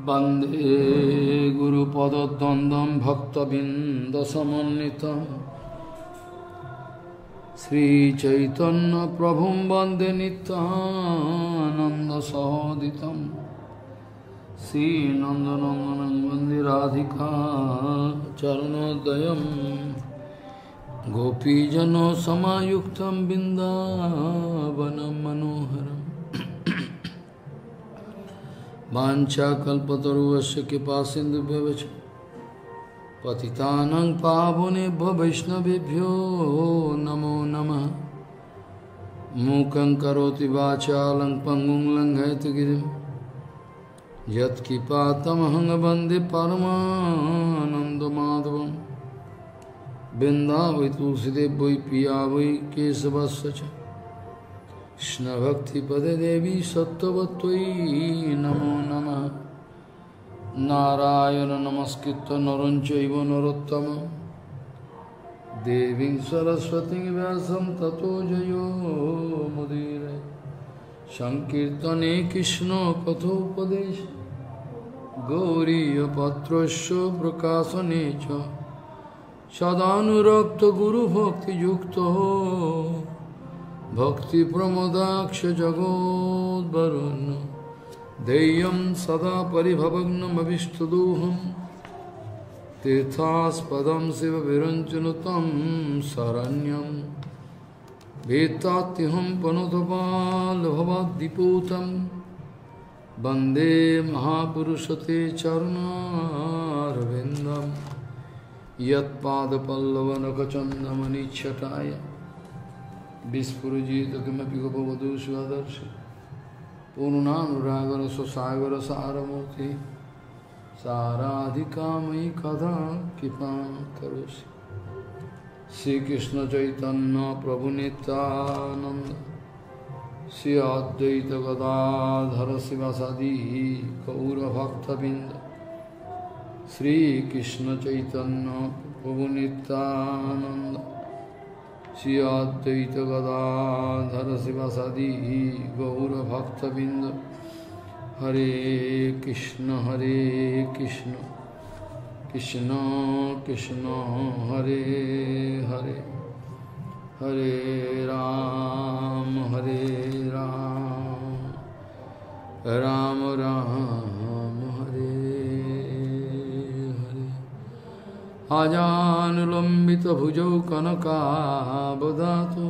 वंदे वन्दे गुरुपदद्वन्द्वं भक्तबिन्दसमन्वितं श्रीचैतन्यप्रभुं वन्दे नित्यानन्दसहोदितं श्रीनन्दनन्दनं वन्दिराधिका चरणोदयं गोपीजनसमायुक्तं बिन्दावनं मनोहर वाञ्छाकल्पतरुवश्च कृपा सिंधु पतितानं पावने वैष्णवभ्यो नमो नमः मूक करोति वाचालं पङ्गुं लङ्घयति गिरिं यत्किपातमहं तुलसीदेव वै पिया वै केशवश कृष्णभक्तिपदे देवी सत्त्ववत्त्वयि नमो नमः नारायण नमस्कृत्य नरं चैव नरोत्तमं देवीं सरस्वतीं व्यासं ततो जयो मुदीरये सङ्कीर्तने कृष्णकथोपदेश गौरीयपत्रस्य प्रकाशने च सदानुरक्तगुरुभक्तियुक्तो भक्तिप्रमोदाक्ष जगोद्वरुन् देयं सदा परिभवग्नमभिष्टदोहं तीर्थास्पदं शिवविरञ्चनुतं शरण्यं वेत्तात्यहं पनुतपालभवाद्दिपूतं वन्दे महापुरुषते चरुणारविन्दं यत्पादपल्लवनखचन्दमनिच्छटाय विस्फुजित किमपि गोपवधु सुदर्श पूर्णानुरागर स्वसागर सारमूर्ति साराधिका मयि कदा कृपा करोसि श्रीकृष्ण चैतन्य प्रभु नित्यानंद श्री अद्वैत गदाधर शिवसदी गौरभक्तबिंद श्रीकृष्ण चैतन्य प्रभु नित्यानंद श्री अद्वैत गदाधर शिवसदी गौरभक्तबिंद हरे कृष्ण हरे कृष्ण कृष्ण कृष्ण हरे हरे हरे राम हरे राम राम राम हरे आजानुलम्बितभुजौ कनकाबदातु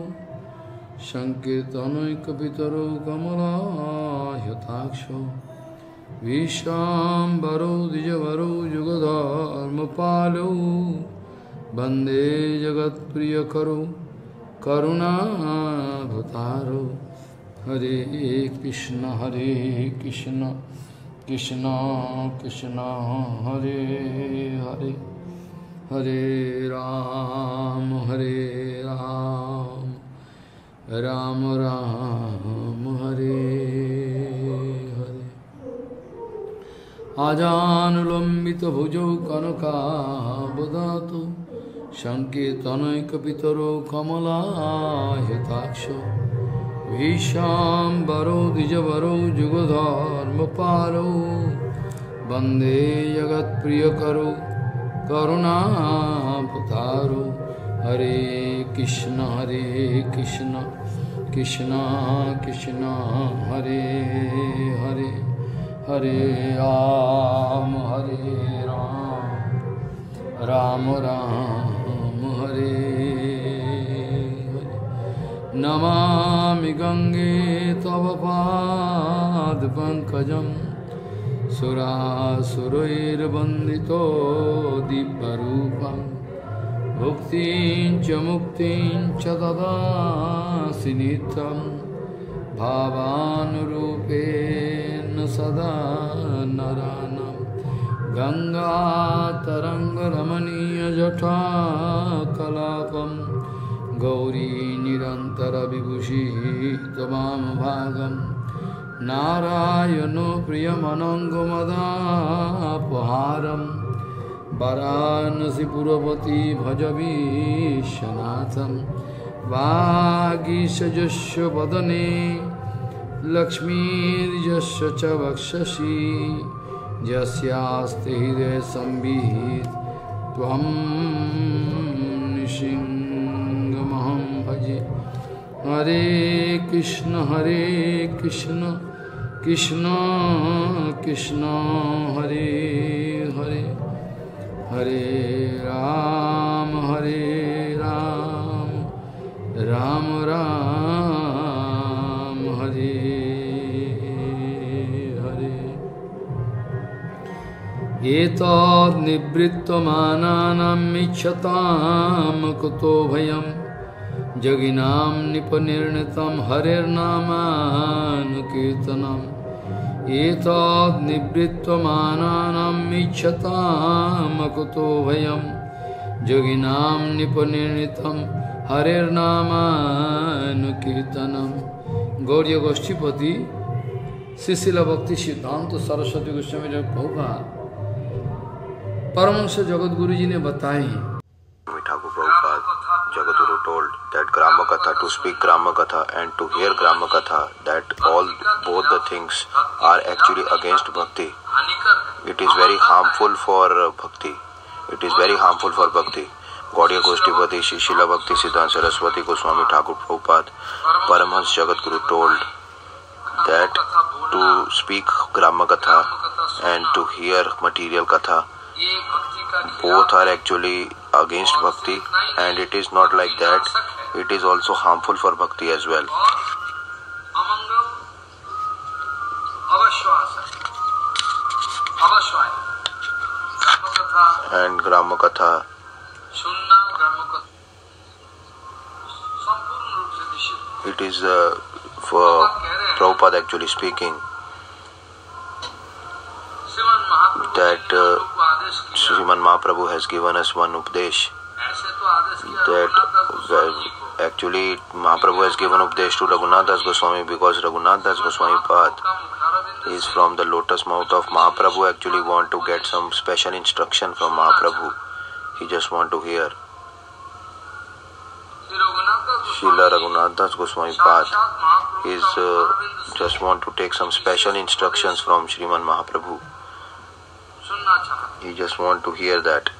सङ्कीर्तनैकपितरौ कमलायताक्षो विश्वाम्बरौ द्विजवरौ युगधर्मपालौ वन्दे जगत्प्रियकरौ करुणाभतारौ हरे कृष्ण हरे कृष्ण कृष्ण कृष्ण हरे हरे হরে রাম হরে রাম রাম রাম হরে হরে আজান লম্বিত ভুজৌ কনকাবদাত সংকেতনৈকপিতর কমলাহিতাক্ষ ভীষাম্বরো দ্বিজবরো যুগধর্মপারো বন্দে জগৎ প্রিয় করো पुकारो हरे कृष्ण हरे कृष्ण कृष्ण कृष्ण हरे हरे हरे राम हरे राम राम राम हरे नमामि गंगे तव पाद पादपङ्कजम् सुरासुरैर्वन्दितो दिव्यरूपं च मुक्तिं च ददासि नितं भावानुरूपेण सदा नरनं गङ्गातरङ्गरमणीयजठाकलाकं गौरीनिरन्तरविभूषि भागम् नारायणो प्रियमनङ्गमदापहारं वरानसिपुरपति भजवीशनाथं वागीशजस्य वदने लक्ष्मीर्यस्य च वक्षसि यस्यास्ति हृदय संविहित त्वं निशिङ्गमहं भजे हरे कृष्ण हरे कृष्ण কৃষ্ণ কৃষ্ণ হরে হরে হরে রাম হরে রাম রাম রাম হরে হরে এতদ্ নিবৃত্তমানানামিচ্ছতাম কুতো ভয় जगिनां निपनिर्णितं हरेर्नामानुकीर्तनम् एताद्निवृत्तमानानाम् इच्छतामकुतो भयं जगिनां निपनिर्णितं हरेर्नामानुकीर्तनं गौर्यगोष्ठीपति शिशिला भक्ति सिद्धांत तो सरस्वती गोस्वामी जब होगा परमंश जगत गुरु जी ने बताई Thakur Jagat Guru told Grama Katha, to speak Grama Katha and to hear Grama Katha, that all both the things are actually against Bhakti. It is very harmful for Bhakti. It is very harmful for Bhakti. Gaudiya Goshthipati शिशिला Bhakti Siddhanta Saraswati Goswami Thakur Prabhupada Paramahamsa Jagat Guru told that to speak grama katha and to hear material katha both are actually against bhakti and it is not like that it is also harmful for bhakti as well अमंगल अवश्वास अवश्वाय कथा and grama katha सुनना ग्राम कथा संपूर्ण रूप से निषिद्ध it is uh, for Prabhupada actually speaking Shriman Mahaprabhu That, ने हम uh, लोग को आदेश किया Sriman Mahaprabhu has given us one updesh ऐसे तो आदेश किया that रघुनाथ दास गोस्वामी जी को Actually, Mahaprabhu has given Updesh to Raghunath Das Goswami because Raghunath Das Goswami path is from the lotus mouth of Mahaprabhu. Actually, want to get some special instruction from Mahaprabhu. He just want to hear. Srila Raghunath Das Goswami path is uh, just want to take some special instructions from Sriman Mahaprabhu. He just want to hear that.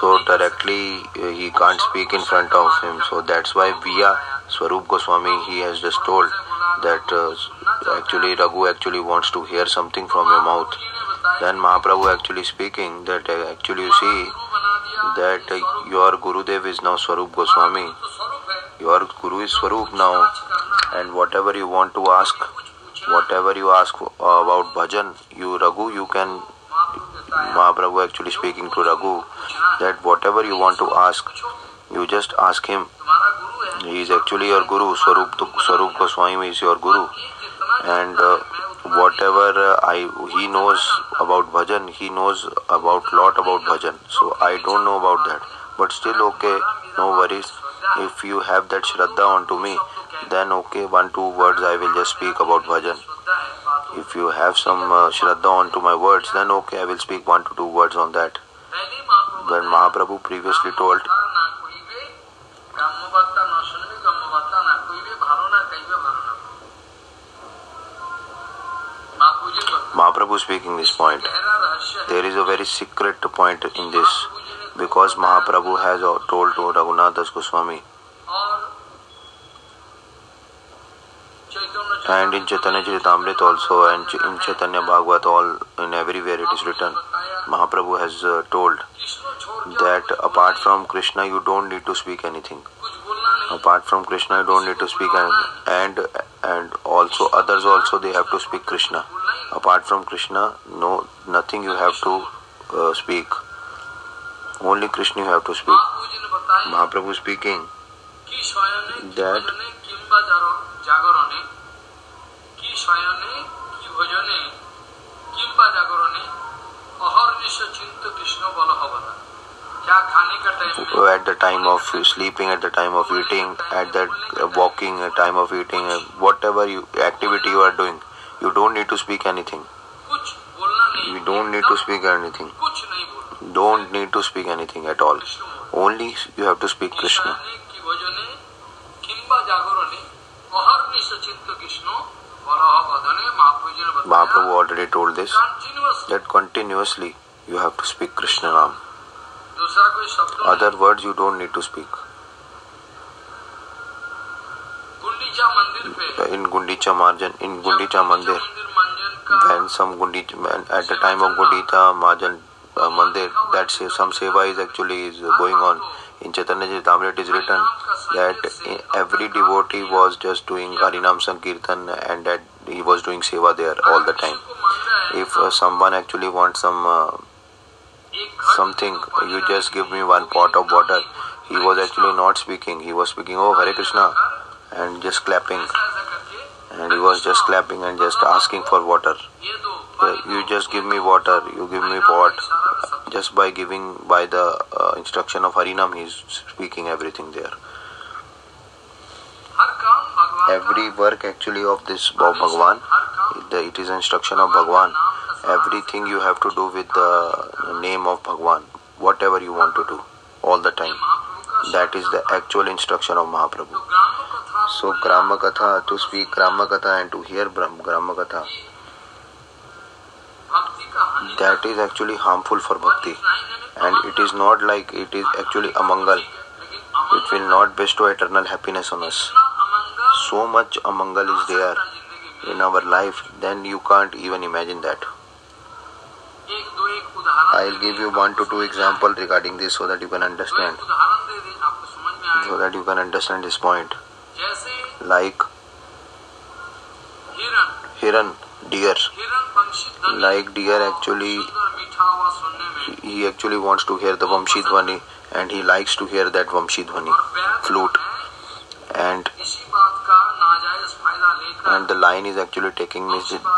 so directly uh, he can't speak in front of him so that's why via swarup goswami he has just told that uh, actually raghu actually wants to hear something from your mouth then mahaprabhu actually speaking that uh, actually you see that uh, your gurudev is now swarup goswami your guru is swarup now and whatever you want to ask whatever you ask uh, about bhajan you raghu you can Mahaprabhu actually speaking to Raghu that whatever you want to ask, you just ask him. He is actually your Guru. Swarup, Swarup Goswami is your Guru. And uh, whatever uh, I he knows about bhajan, he knows about lot about bhajan. So I don't know about that. But still okay, no worries. If you have that Shraddha onto me, then okay, one, two words I will just speak about bhajan. if you have some uh, Shraddha onto my words, then okay, I will speak one to two words on that. When Mahaprabhu previously told, Mahaprabhu speaking this point. There is a very secret point in this because Mahaprabhu has uh, told to Raghunath Das Goswami And in Chaitanya Charitamrita also, and in Chaitanya Bhagavat, all in everywhere it is written, Mahaprabhu has uh, told that apart from Krishna, you don't need to speak anything. Apart from Krishna, you don't need to speak anything. And and also others also they have to speak Krishna. Apart from Krishna, no nothing you have to uh, speak. Only Krishna you have to speak. Mahaprabhu speaking that শয়নে কি ভোজনে কিংবা জাগরণে অহর্নিশ চিন্ত কৃষ্ণ বল হবে না at the time of sleeping, at the time of eating, at the walking, time of eating, uh, whatever you activity you are doing, you don't need to speak anything. You don't need to speak anything. Don't need to speak anything at all. Only you have to speak Krishna. Mahaprabhu already told this that continuously you have to speak Krishna Ram. Other words you don't need to speak. In Gundicha Marjan, in Gundicha Mandir, when some Gundicha, at the time of Gundicha Marjan uh, Mandir, that some seva is actually is going on. In Chaitanya Charitamrita it is written that every devotee was just doing Harinam Sankirtan and that he was doing seva there all the time. If uh, someone actually wants some uh, something, you just give me one pot of water. He was actually not speaking. He was speaking, oh Hare Krishna and just clapping. And he was just clapping and just asking for water you just give me water you give me pot just by giving by the uh, instruction of harinam he is speaking everything there every work actually of this bhagwan it is instruction of bhagwan everything you have to do with the name of bhagwan whatever you want to do all the time that is the actual instruction of mahaprabhu so gramakatha to speak gramakatha and to hear Brahm, that is actually harmful for bhakti and it is not like it is actually a mangal it will not bestow eternal happiness on us so much a mangal is there in our life then you can't even imagine that i'll give you one to two example regarding this so that you can understand so that you can understand this point like hiran deer like deer actually he actually wants to hear the vamshi and he likes to hear that vamshi flute and and the lion is actually taking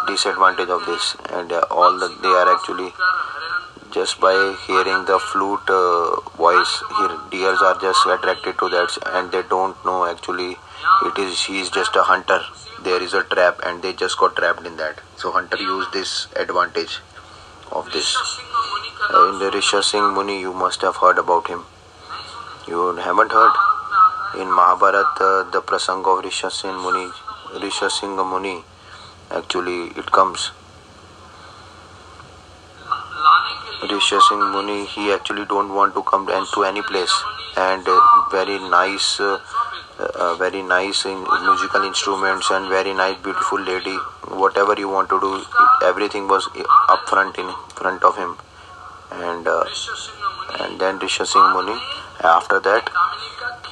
disadvantage of this and all the, they are actually just by hearing the flute uh, voice here deers are just attracted to that and they don't know actually it is he is just a hunter there is a trap and they just got trapped in that so hunter used this advantage of this uh, in the risha singh muni you must have heard about him you haven't heard in mahabharat uh, the prasang of risha singh muni risha singh muni actually it comes risha singh muni he actually don't want to come to, to any place and uh, very nice uh, uh, very nice in musical instruments and very nice beautiful lady whatever you want to do everything was up front in front of him and uh, and then Risha Singh Muni after that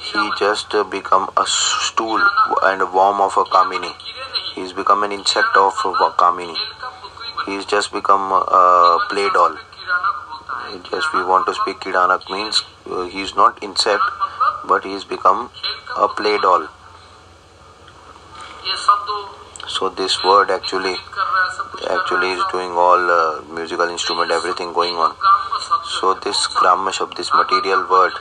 he just uh, become a stool and a worm of a Kamini he's become an insect of a Kamini he's just become a play doll yes we want to speak Kiranak means uh, he's not insect but he has become a play doll. So this word actually actually is doing all uh, musical instrument everything going on. So this Gramma of this material word,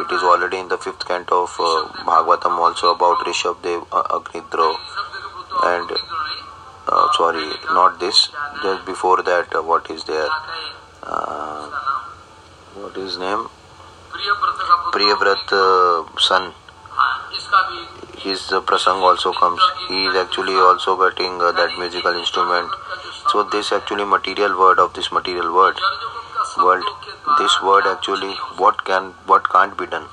it is already in the fifth canto of uh, Bhagavatam also about Rishabdev uh, Agnidro and uh, sorry not this just before that uh, what is there uh, what is name Priyavrata son his हाँ, prasanga also comes he is actually also getting that musical instrument so this actually material word of this material word world this word actually what can what can't be done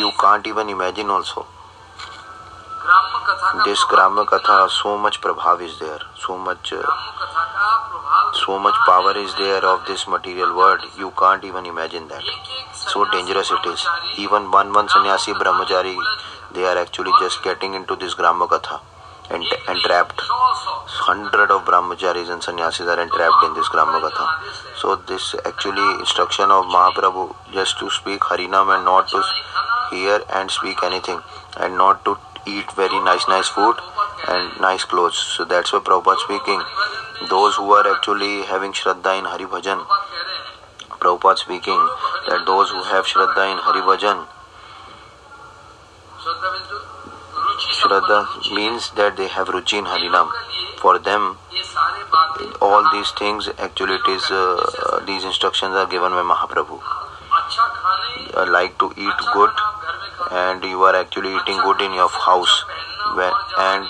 you can't even imagine also this gram katha so much prabhav is there so much so much power is there of this material world you can't even imagine that so dangerous it is even one one sannyasi brahmachari they are actually just getting into this gram katha and entrapped hundred of brahmacharis and sannyasis are entrapped in this gram katha so this actually instruction of Mahaprabhu just to speak Harinam and not to hear and speak anything and not to eat very nice, nice food and nice clothes. So that's why Prabhupada speaking. Those who are actually having Shraddha in Hari Bhajan, Prabhupada speaking that those who have Shraddha in Hari Bhajan, Shraddha means that they have Ruchi in Harinam. For them, all these things actually it is uh, these instructions are given by Mahaprabhu. Uh, like to eat good and you are actually eating good in your house when, and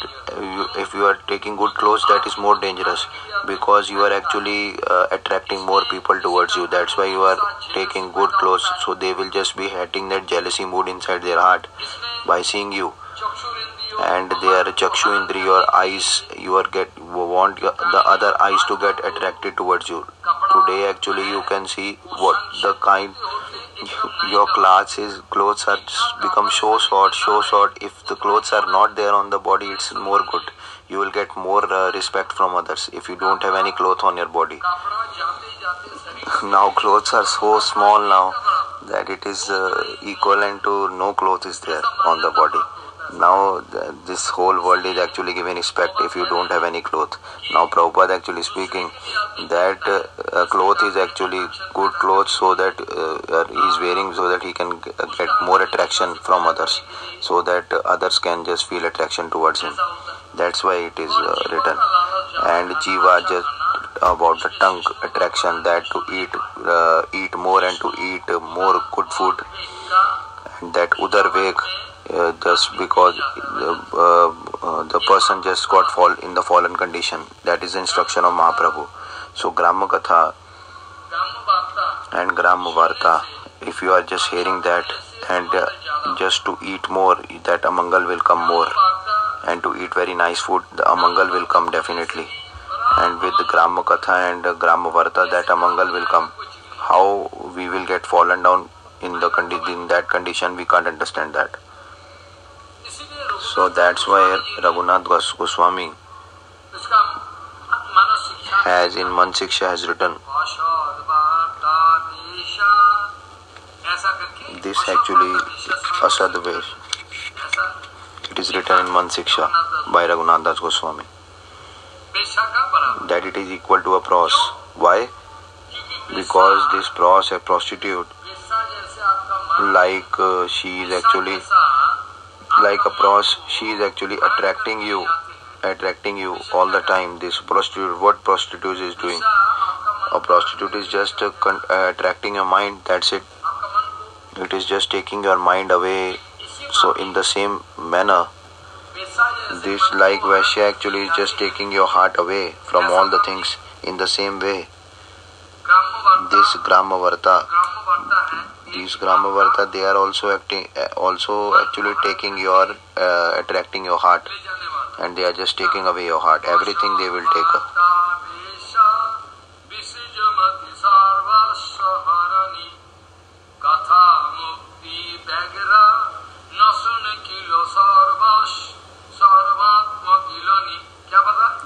you, if you are taking good clothes that is more dangerous because you are actually uh, attracting more people towards you that's why you are taking good clothes so they will just be having that jealousy mood inside their heart by seeing you and they are chakshu indri your eyes you are get want the other eyes to get attracted towards you today actually you can see what the kind your clothes, clothes are become so short so short if the clothes are not there on the body it's more good you will get more uh, respect from others if you don't have any cloth on your body now clothes are so small now that it is uh, equivalent to no cloth is there on the body now this whole world is actually giving respect if you don't have any cloth now Prabhupada actually speaking that uh, cloth is actually good clothes so that uh, uh he's wearing so that he can uh, get more attraction from others so that others can just feel attraction towards him that's why it is uh, written and jiva just about the tongue attraction that to eat uh, eat more and to eat more good food and that udar vek uh, just because the, uh, uh, the person just got fall in the fallen condition. That is the instruction of Mahaprabhu. So Gramakatha and Gramavarta, if you are just hearing that and uh, just to eat more, that Amangal will come more. And to eat very nice food, the Amangal will come definitely. And with Gramakatha and Gramavarta, that Amangal will come. How we will get fallen down in the condi- in that condition, we can't understand that. So that's why Raghunath Goswami has in Mansiksha has written this actually Asadvesh. It is written in Mansiksha by Raghunath Goswami that it is equal to a pros. Why? Because this pros, a prostitute, like uh, she is actually like a pros she is actually attracting you attracting you all the time this prostitute what prostitute is doing a prostitute is just uh, con- uh, attracting your mind that's it it is just taking your mind away so in the same manner this like Vaishya actually is just taking your heart away from all the things in the same way this Gramavarta these grammar varta they are also acting also actually taking your uh, attracting your heart and they are just taking away your heart everything they will take up.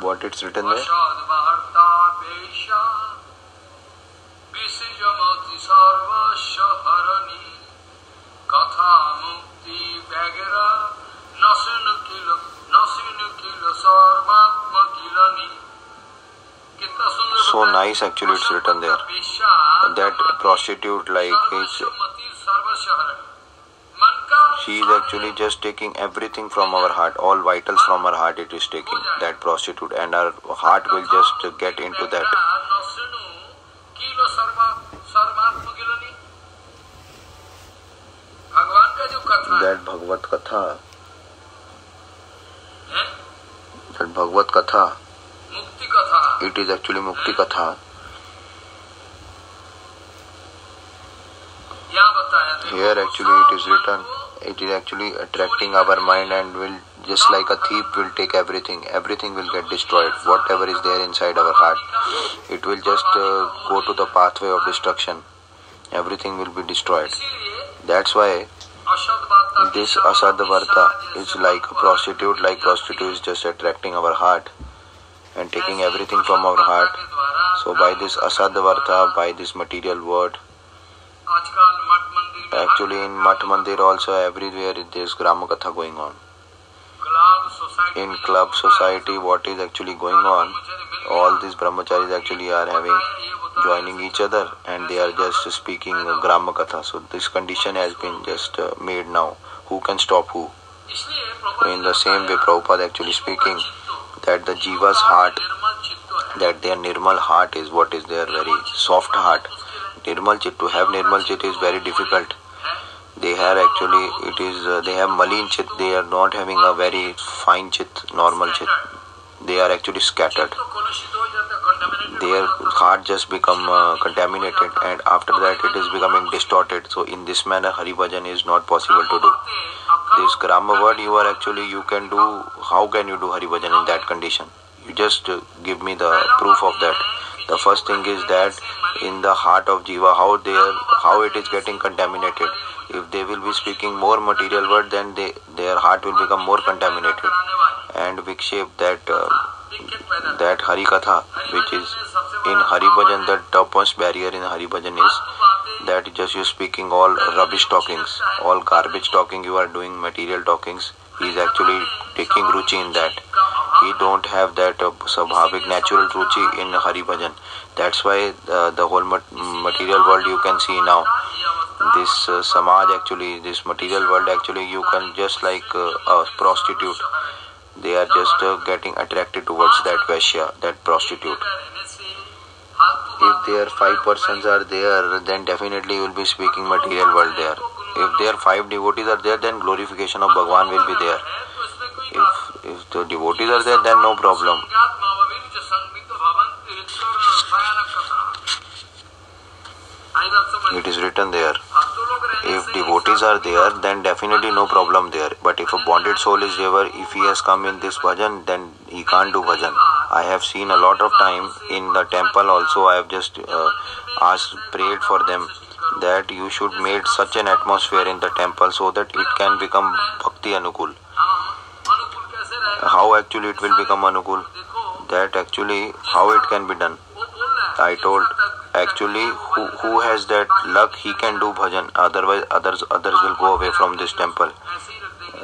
what it's written there is actually it's written there that prostitute like is she is actually just taking everything from our heart all vitals from our heart it is taking that prostitute and our heart will just get into that that bhagavad katha that bhagavad katha it is actually Mukti Katha. Here actually it is written, it is actually attracting our mind and will, just like a thief will take everything, everything will get destroyed, whatever is there inside our heart. It will just uh, go to the pathway of destruction. Everything will be destroyed. That's why this asadavarta is like a prostitute, like prostitute is just attracting our heart and taking everything from our heart. So by this Asadvartha, by this material word, actually in mat Mandir also everywhere there is Gramakatha going on. In club society what is actually going on, all these brahmacharis actually are having joining each other and they are just speaking Gramakatha. So this condition has been just uh, made now. Who can stop who? So in the same way Prabhupada actually speaking that the jiva's heart, that their nirmal heart is what is their very soft heart. Nirmal chit to have nirmal chit is very difficult. They have actually it is uh, they have malin chit. They are not having a very fine chit, normal chit. They are actually scattered. Their heart just become uh, contaminated, and after that it is becoming distorted. So in this manner, Hari Bhajan is not possible to do this grammar word you are actually you can do how can you do hari in that condition you just give me the proof of that the first thing is that in the heart of jiva how they are, how it is getting contaminated if they will be speaking more material word then they, their heart will become more contaminated and vikshep that uh, that hari katha which is in hari that the topmost barrier in hari is that just you speaking all rubbish talkings, all garbage talking. You are doing material talkings. He is actually taking ruchi in that. He don't have that uh, sabhavik natural ruchi in Hari Bhajan. That's why uh, the whole mat material world you can see now. This uh, samaj actually, this material world actually, you can just like uh, a prostitute. They are just uh, getting attracted towards that vaishya, that prostitute if their 5 persons are there then definitely you will be speaking material world there if their 5 devotees are there then glorification of bhagwan will be there if if the devotees are there then no problem it is written there if devotees are there then definitely no problem there but if a bonded soul is there if he has come in this bhajan then he can't do bhajan I have seen a lot of time in the temple also I have just uh, asked prayed for them that you should make such an atmosphere in the temple so that it can become bhakti anukul how actually it will become anukul that actually how it can be done i told actually who, who has that luck he can do bhajan otherwise others others will go away from this temple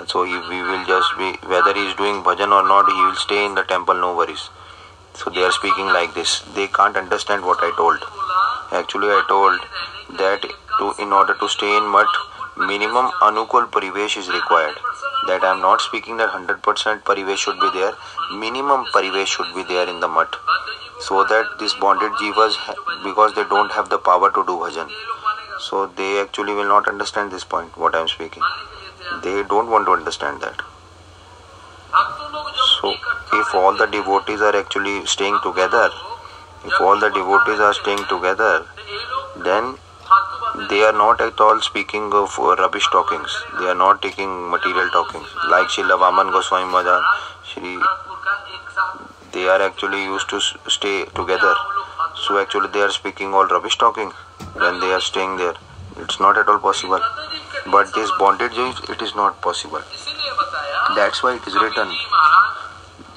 so he, we will just be whether he is doing bhajan or not he will stay in the temple no worries so they are speaking like this they can't understand what i told actually i told that to in order to stay in mud minimum anukul parivesh is required that i am not speaking that 100% parivesh should be there minimum parivesh should be there in the mud so that these bonded jivas because they don't have the power to do bhajan so they actually will not understand this point what i am speaking they don't want to understand that so, if all the devotees are actually staying together, if all the devotees are staying together, then they are not at all speaking of uh, rubbish talkings. They are not taking material talkings. Like Srila Vaman Goswami Madan, Shri, they are actually used to stay together. So actually they are speaking all rubbish talking when they are staying there it's not at all possible but this bonded jews it is not possible that's why it is written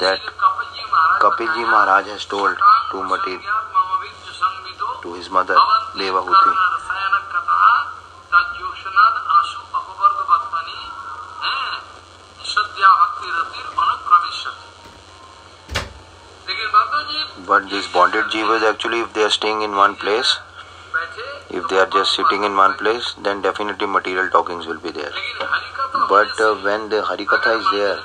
that Kapilji Maharaj has told to Mati to his mother Devahuti but these bonded Jews actually if they are staying in one place if they are just sitting in one place then definitely material talkings will be there but uh, when the harikatha is there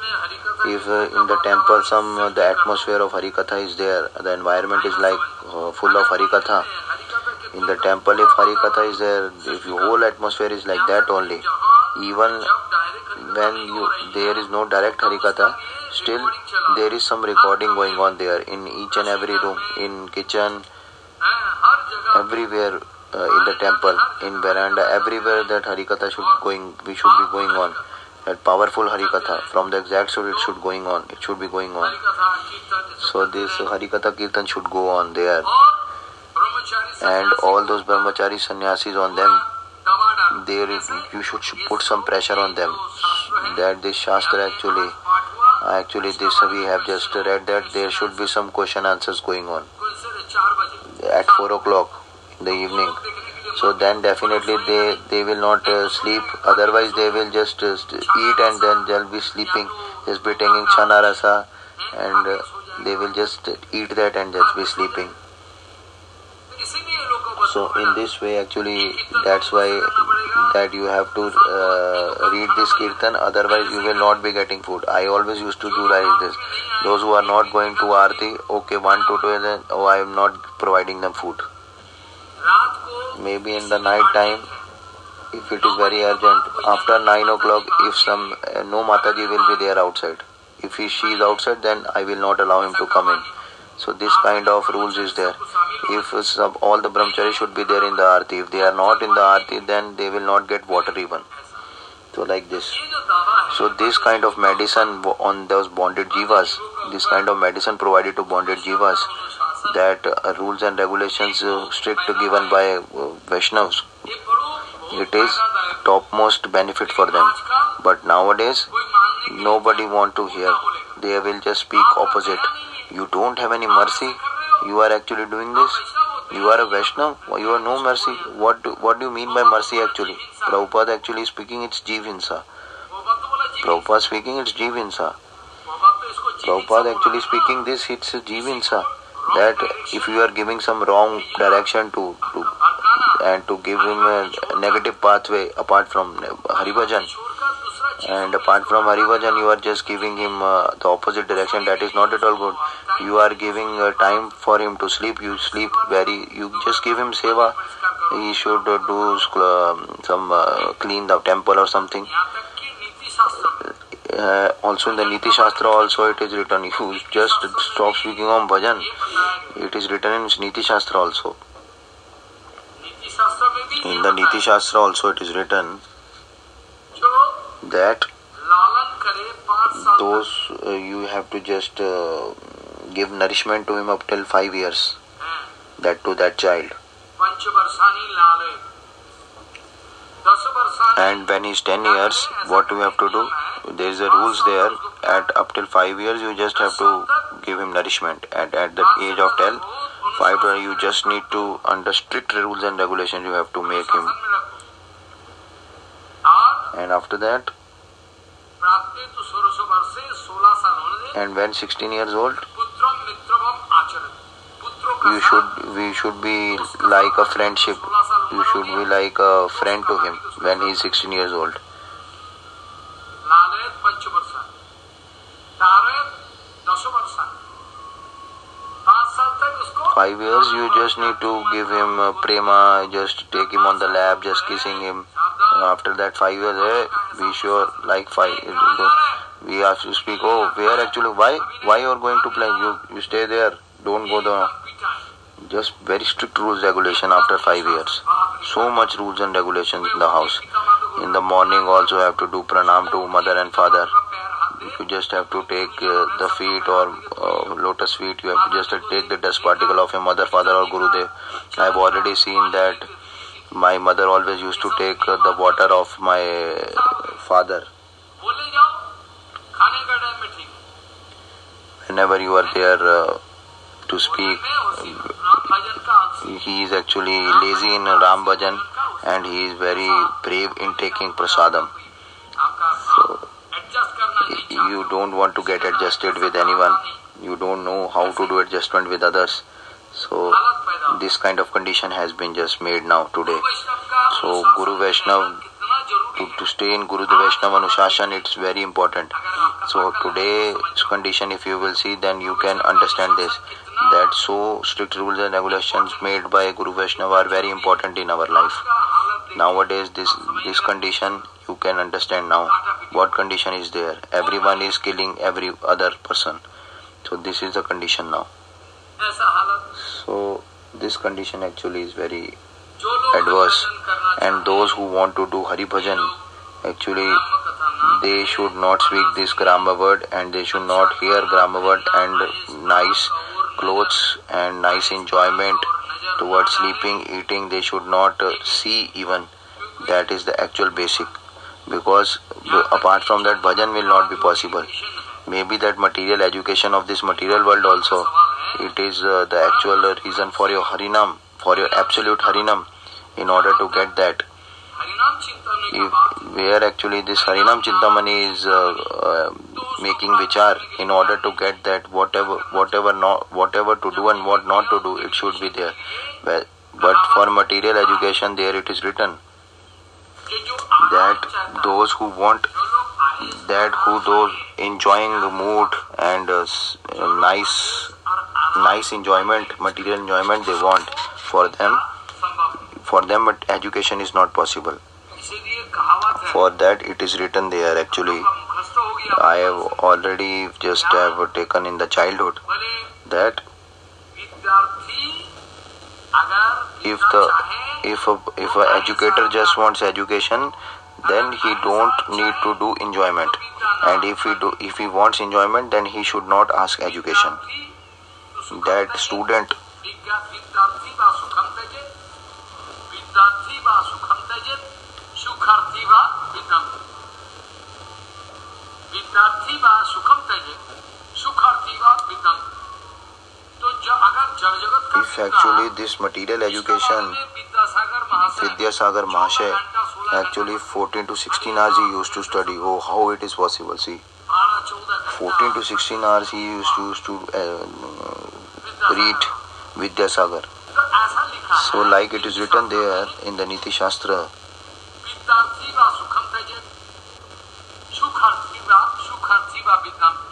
if uh, in the temple some uh, the atmosphere of harikatha is there the environment is like uh, full of harikatha in the temple if harikatha is there if your whole atmosphere is like that only even when you there is no direct harikatha still there is some recording going on there in each and every room in kitchen everywhere uh, in the temple, in veranda, everywhere that Harikatha should going, we should be going on. That powerful Harikatha, from the exact spot, it should going on, it should be going on. So this Harikatha Kirtan should go on there. And all those Brahmachari sannyasis on them, there you should put some pressure on them that this Shastra actually, actually this we have just read that there should be some question answers going on at 4 o'clock the evening so then definitely they they will not uh, sleep otherwise they will just uh, eat and then they'll be sleeping just be taking chana rasa and uh, they will just eat that and just be sleeping so in this way actually that's why that you have to uh, read this kirtan otherwise you will not be getting food i always used to do like this those who are not going to arti okay one to two then oh i am not providing them food maybe in the night time if it is very urgent after 9 o'clock if some uh, no mataji will be there outside if he, she is outside then i will not allow him to come in so this kind of rules is there if sub, all the brahmachari should be there in the arti if they are not in the arti then they will not get water even so like this so this kind of medicine on those bonded jivas this kind of medicine provided to bonded jivas that uh, rules and regulations uh, strict given by uh, Vaishnavas, it is topmost benefit for them. But nowadays, nobody want to hear. They will just speak opposite. You don't have any mercy. You are actually doing this. You are a Vaishnav. You are no mercy. What do, what do you mean by mercy actually? Prabhupada actually speaking, it's Jivinsa. Prabhupada speaking, it's Jivinsa. Prabhupada actually speaking this, it's Jivinsa that if you are giving some wrong direction to, to and to give him a negative pathway apart from Harivajan and apart from Harivajan you are just giving him uh, the opposite direction that is not at all good you are giving uh, time for him to sleep you sleep very you just give him seva he should uh, do um, some uh, clean the temple or something uh, also in the Niti Shastra also it is written. If you just stop speaking on bhajan, it is written in Niti Shastra also. In the Niti Shastra also it is written that those uh, you have to just uh, give nourishment to him up till five years. That to that child. And when he's ten years, what do we have to do? there is a rules there at up till five years you just have to give him nourishment and at the age of 10 five you just need to under strict rules and regulations you have to make him and after that and when 16 years old you should we should be like a friendship you should be like a friend to him when he's 16 years old five years. You just need to give him uh, prema, just take him on the lap, just kissing him. after that five years, eh, we sure like five. We have to speak. Oh, where actually? Why? Why you are going to play? You you stay there. Don't go there. Just very strict rules regulation after five years. So much rules and regulations in the house. In the morning also I have to do pranam to mother and father you just have to take uh, the feet or uh, lotus feet you have to just take the dust particle of your mother father or gurudev i've already seen that my mother always used to take uh, the water of my father whenever you are there uh, to speak he is actually lazy in ram bhajan and he is very brave in taking prasadam so you don't want to get adjusted with anyone you don't know how to do adjustment with others so this kind of condition has been just made now today so guru vaishnav to, to stay in guru vaishnav anushasan it's very important so today's condition if you will see then you can understand this that so strict rules and regulations made by guru vaishnav are very important in our life nowadays this this condition you can understand now what condition is there everyone is killing every other person so this is the condition now so this condition actually is very adverse and those who want to do hari bhajan actually they should not speak this grammar word and they should not hear grammar word and nice clothes and nice enjoyment towards sleeping eating they should not see even that is the actual basic because apart from that bhajan will not be possible maybe that material education of this material world also it is uh, the actual reason for your harinam for your absolute harinam in order to get that if, where actually this harinam chintamani is uh, uh, making vichar in order to get that whatever whatever not whatever to do and what not to do it should be there but for material education there it is written that those who want that who those enjoying the mood and uh, uh nice nice enjoyment material enjoyment they want for them for them education is not possible for that it is written there actually i have already just have taken in the childhood that if the if a, if a educator just wants education then he don't need to do enjoyment and if he do if he wants enjoyment then he should not ask education that student विद्यार्थी वा सुखम त्यजे सुखार्थी वा विद्यंत if actually this material education Vidyasagar Mahashay actually 14 to 16 hours he used to study oh how it is possible see 14 to 16 hours he used to to read Vidyasagar so like it is written there in the niti shastra विद्यार्थी वा सुखं तजेत सुखार्थी वा सुखार्थी वा विद्यार्थी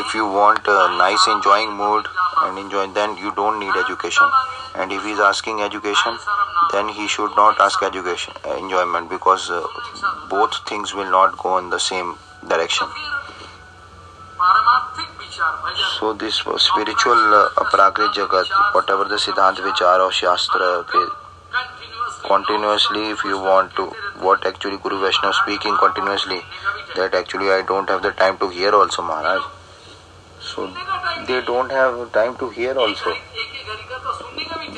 if you want a nice enjoying mood and enjoy then you don't need education and if he's asking education then he should not ask education uh, enjoyment because uh, both things will not go in the same direction so this spiritual uh, jagat whatever the siddhant vichar or shastra continuously if you want to what actually guru vaishnav speaking continuously that actually i don't have the time to hear also maharaj so they don't have time to hear also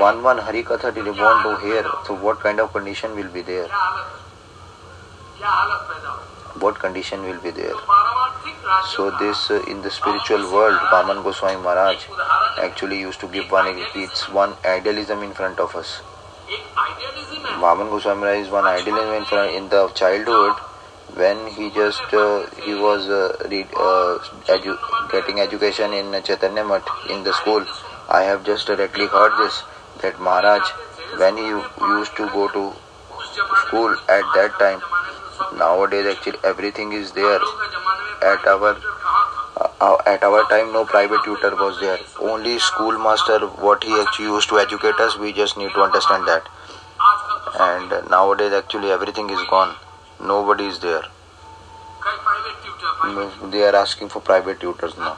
one one hari katha they want to hear so what kind of condition will be there what condition will be there so this uh, in the spiritual world Paman Goswami Maharaj actually used to give one it's one idealism in front of us Maman Goswami is one ideal in the childhood when he just uh, he was uh, read, uh, edu getting education in Chaitanya Math in the school. I have just directly heard this that Maharaj when he used to go to school at that time. Nowadays, actually, everything is there at our uh, at our time no private tutor was there only schoolmaster what he actually used to educate us we just need to understand that and nowadays actually everything is gone nobody is there they are asking for private tutors now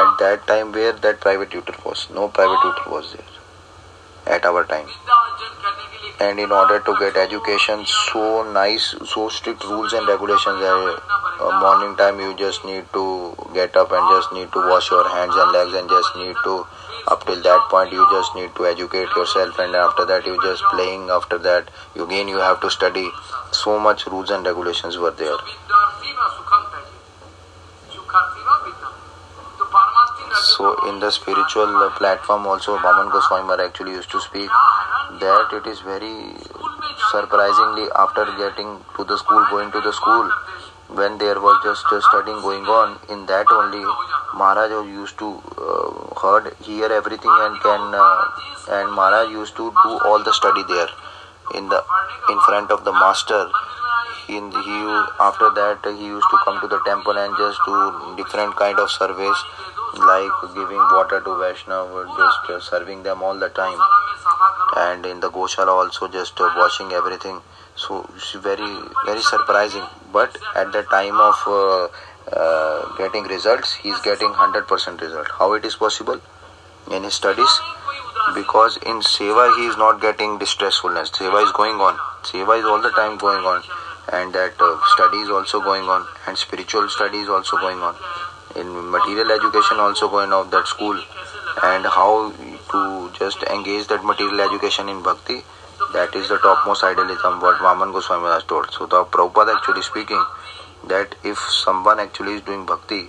at that time where that private tutor was no private tutor was there at our time and in order to get education so nice so strict rules and regulations are morning time you just need to get up and just need to wash your hands and legs and just need to up till that point you just need to educate yourself and after that you just playing after that again you have to study so much rules and regulations were there so in the spiritual platform also Bhaman Goswami actually used to speak that it is very surprisingly after getting to the school going to the school when there was just uh, studying going on in that only Maharaj used to uh, heard hear everything and can uh, and Maharaj used to do all the study there in the in front of the master in the, he after that he used to come to the temple and just do different kind of service like giving water to Vaishnav just uh, serving them all the time and in the Goshala also just uh, washing everything so it's very very surprising but at the time of uh, uh, getting results he's getting 100% result how it is possible in his studies because in seva he is not getting distressfulness seva is going on seva is all the time going on and that uh, study is also going on and spiritual study is also going on in material education also going on that school and how to just engage that material education in bhakti That is the topmost idealism what Vaman Goswami has told. So the Prabhupada actually speaking that if someone actually is doing bhakti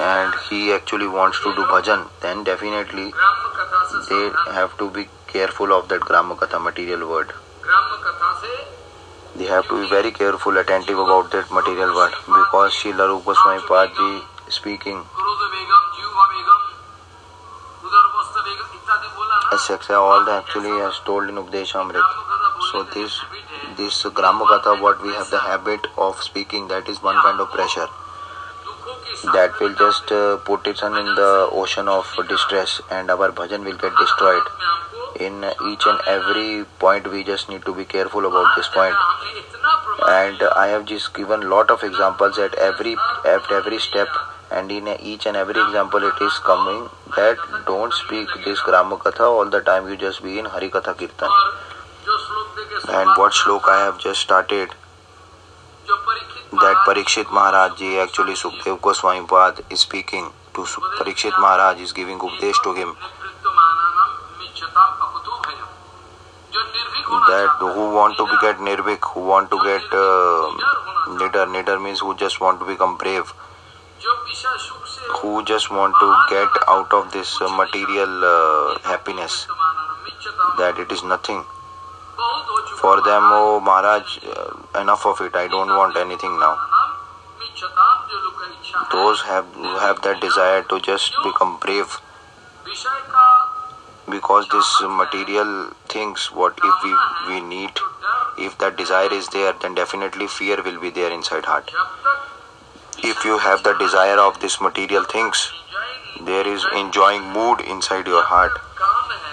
and he actually wants to do bhajan, then definitely they have to be careful of that Gramakatha material word. They have to be very careful, attentive about that material word because Srila Rupa Swami Padji speaking etc. All the actually has told in Updesh Amrit. So this this Gramakatha, what we have the habit of speaking, that is one kind of pressure that will just uh, put it in the ocean of distress and our bhajan will get destroyed in each and every point we just need to be careful about this point and i have just given lot of examples at every at every step and in each and every example it is coming that don't speak this grammar katha all the time you just be in hari katha kirtan and what shlok i have just started that parikshit maharaj ji actually sukhdev goswami pad is speaking to parikshit maharaj is giving updesh to him that who want to get nirvik who want to get uh, nidar nidar means who just want to become brave who just want to get out of this uh, material uh, happiness that it is nothing for them oh maharaj uh, enough of it i don't want anything now those have who have that desire to just become brave because this material things what if we we need if that desire is there then definitely fear will be there inside heart if you have the desire of these material things, there is enjoying mood inside your heart.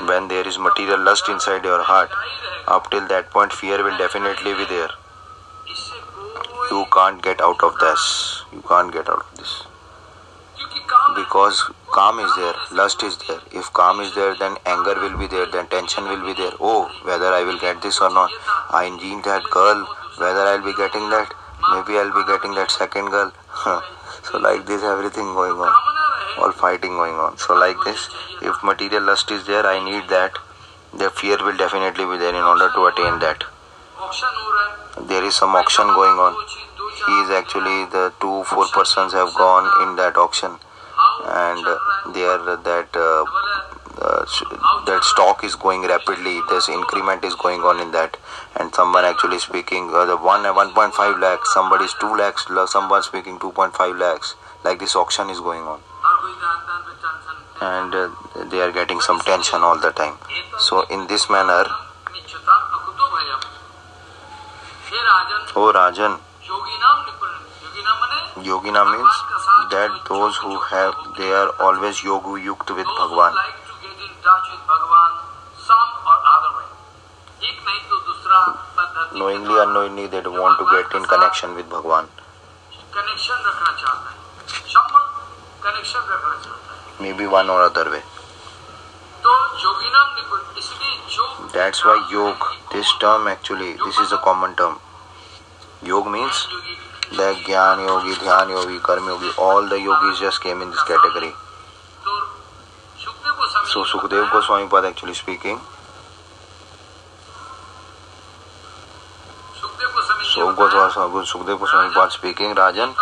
When there is material lust inside your heart, up till that point, fear will definitely be there. You can't get out of this. You can't get out of this. Because calm is there, lust is there. If calm is there, then anger will be there, then tension will be there. Oh, whether I will get this or not. I need that girl, whether I'll be getting that. Maybe I'll be getting that second girl so like this everything going on all fighting going on so like this if material lust is there i need that the fear will definitely be there in order to attain that there is some auction going on he is actually the two four persons have gone in that auction and uh, they are that uh, that stock is going rapidly this increment is going on in that and someone actually speaking uh, the one uh, 1.5 lakhs somebody's 2 lakhs someone speaking 2.5 lakhs like this auction is going on and uh, they are getting some tension all the time so in this manner oh rajan yogina means that those who have they are always yogu yukt with bhagwan कदाचित भगवान some or other way. एक नहीं knowingly unknowingly they want to get in connection with Bhagwan connection रखना चाहता है शम connection रखना चाहता है मे बी वन और अदर वे तो योगिनाम निकुंज इसलिए yoga that's why yoga this term actually this is a common term yoga the Gyan Yogi, Dhyan Yogi, Karma Yogi, all the yogis just came in this category. So Sukhdev Goswami pada actually speaking Sukhdev Goswami pada speaking Rajan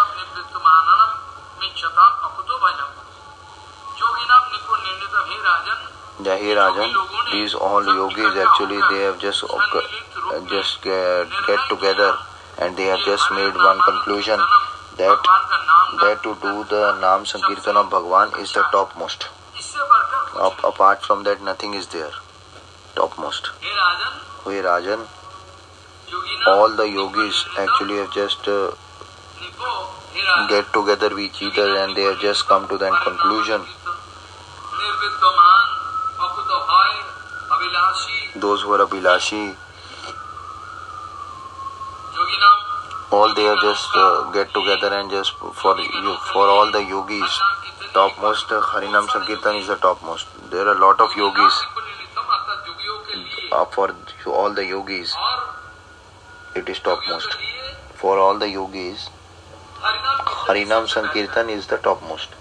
जय he Rajan is all yogi is actually they have just just get together and they have just made one conclusion that that to do the nam sankirtan of Bhagwan is the top most apart from that, nothing is there. Topmost. Hey Rajan. All the yogis actually have just uh, get together with each other and they have just come to that conclusion. Those who are Abhilashi, all they are just uh, get together and just for for all the yogis topmost uh, harinam sankirtan is the topmost there are a lot of yogis अर्थात योगियों के लिए uh, for all the yogis और it is योगियों topmost के लिए for all the yogis हरिनाम harinam sankirtan is the topmost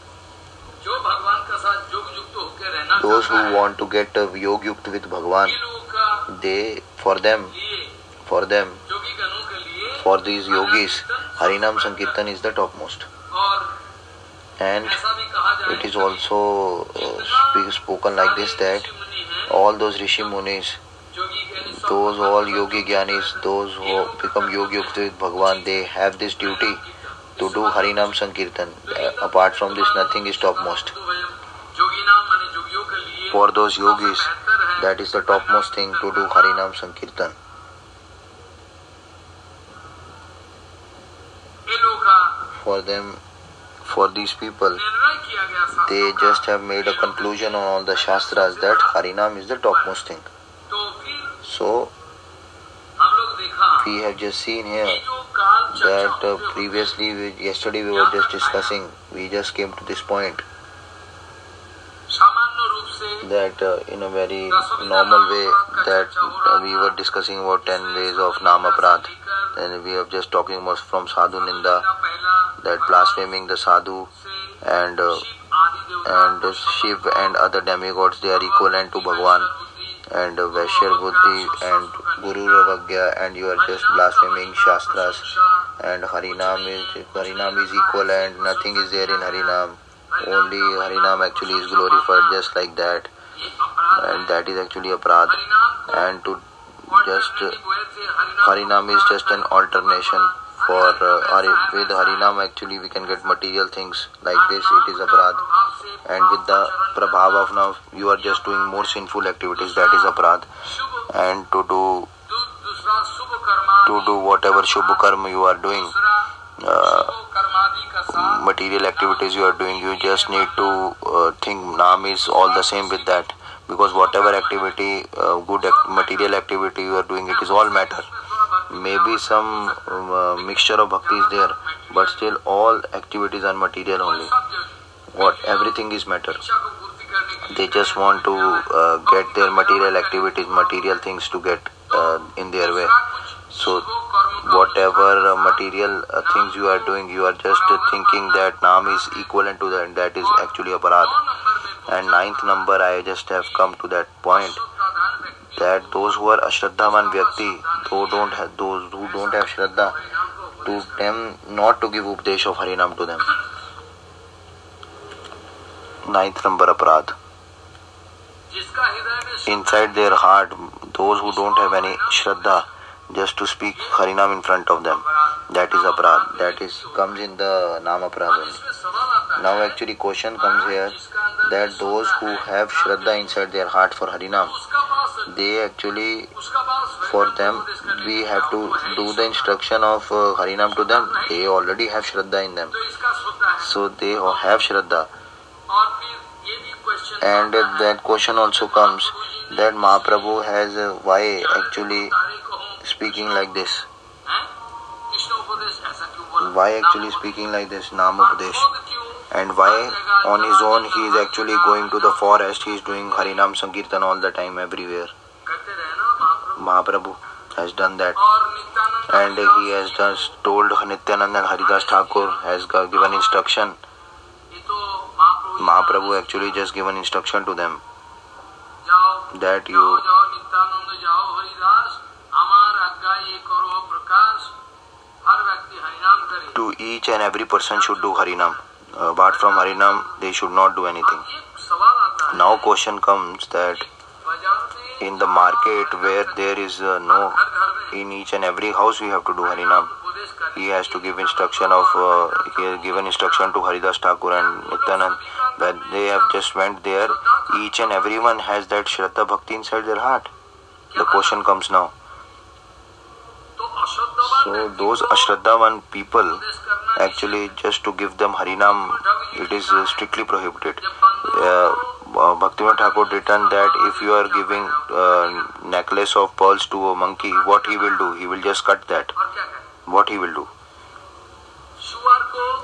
जो भगवान का साथ योग युक्त होकर रहना those चाहता who है, want to get uh, yog yukt with bhagwan ये लोगों का they for them लिए for them योगी गणों के लिए for these yogis harinam sankirtan is the topmost और and it is also uh, spoken like this that all those rishi munis those all yogi gyanis those who become yogi of bhagwan they have this duty to do harinam sankirtan uh, apart from this nothing is topmost for those yogis that is the topmost thing to do harinam sankirtan for them for these people. They just have made a conclusion on the Shastras that Harinam is the topmost thing. So, we have just seen here that uh, previously, we, yesterday we were just discussing, we just came to this point that uh, in a very normal way that uh, we were discussing about 10 ways of Namapradh and we are just talking about from Sadhu Ninda that blaspheming the Sadhu and uh, and Shiv and other demigods they are equivalent to Bhagwan and uh, Vaishya Buddhi and Guru Ravagya and you are just blaspheming Shastras and Harinam is, Harinam is equal and nothing is there in Harinam only Harinam actually is glorified just like that and that is actually a prad and to just uh, Harinam is just an alternation for uh, with Harinam actually we can get material things like this it is a prad and with the Prabhav of now you are just doing more sinful activities that is a prad and to do to do whatever Shubh karma you are doing uh, material activities you are doing you just need to uh, think nam is all the same with that because whatever activity uh, good act material activity you are doing it is all matter maybe some um, uh, mixture of bhakti is there but still all activities are material only what everything is matter they just want to uh, get their material activities material things to get uh, in their way so whatever uh, material uh, things you are doing you are just uh, thinking that naam is equivalent to that that is actually a parad and ninth number i just have come to that point that those who are ashraddhaman vyakti who don't have those who don't have shraddha to them not to give updesh of hari naam to them ninth number aparad inside their heart those who don't have any shraddha just to speak Harinam in front of them. That is Aparad. That is comes in the nama Aparad Now actually question comes here that those who have Shraddha inside their heart for Harinam, they actually for them we have to do the instruction of uh, Harinam to them. They already have Shraddha in them. So they have Shraddha. And uh, that question also comes that Mahaprabhu has uh, why actually speaking like this? Why actually speaking like this, Namupadesh? And why on his own he is actually going to the forest, he is doing Harinam Sankirtan all the time, everywhere. Mahaprabhu has done that. And he has just told Nityanand and Haridas Thakur has given instruction. Mahaprabhu actually just given instruction to them that you To each and every person should do Harinam. Apart from Harinam, they should not do anything. Now question comes that in the market where there is uh, no, in each and every house we have to do Harinam. He has to give instruction of, uh, he has given instruction to Haridas Thakur and Nityanand that they have just went there. Each and everyone has that Shraddha Bhakti inside their heart. The question comes now. So those Ashraddhavan people, actually just to give them Harinam, it is uh, strictly prohibited. Uh, uh Bhaktivinoda Thakur written that if you are giving uh, necklace of pearls to a monkey, what he will do? He will just cut that. What he will do?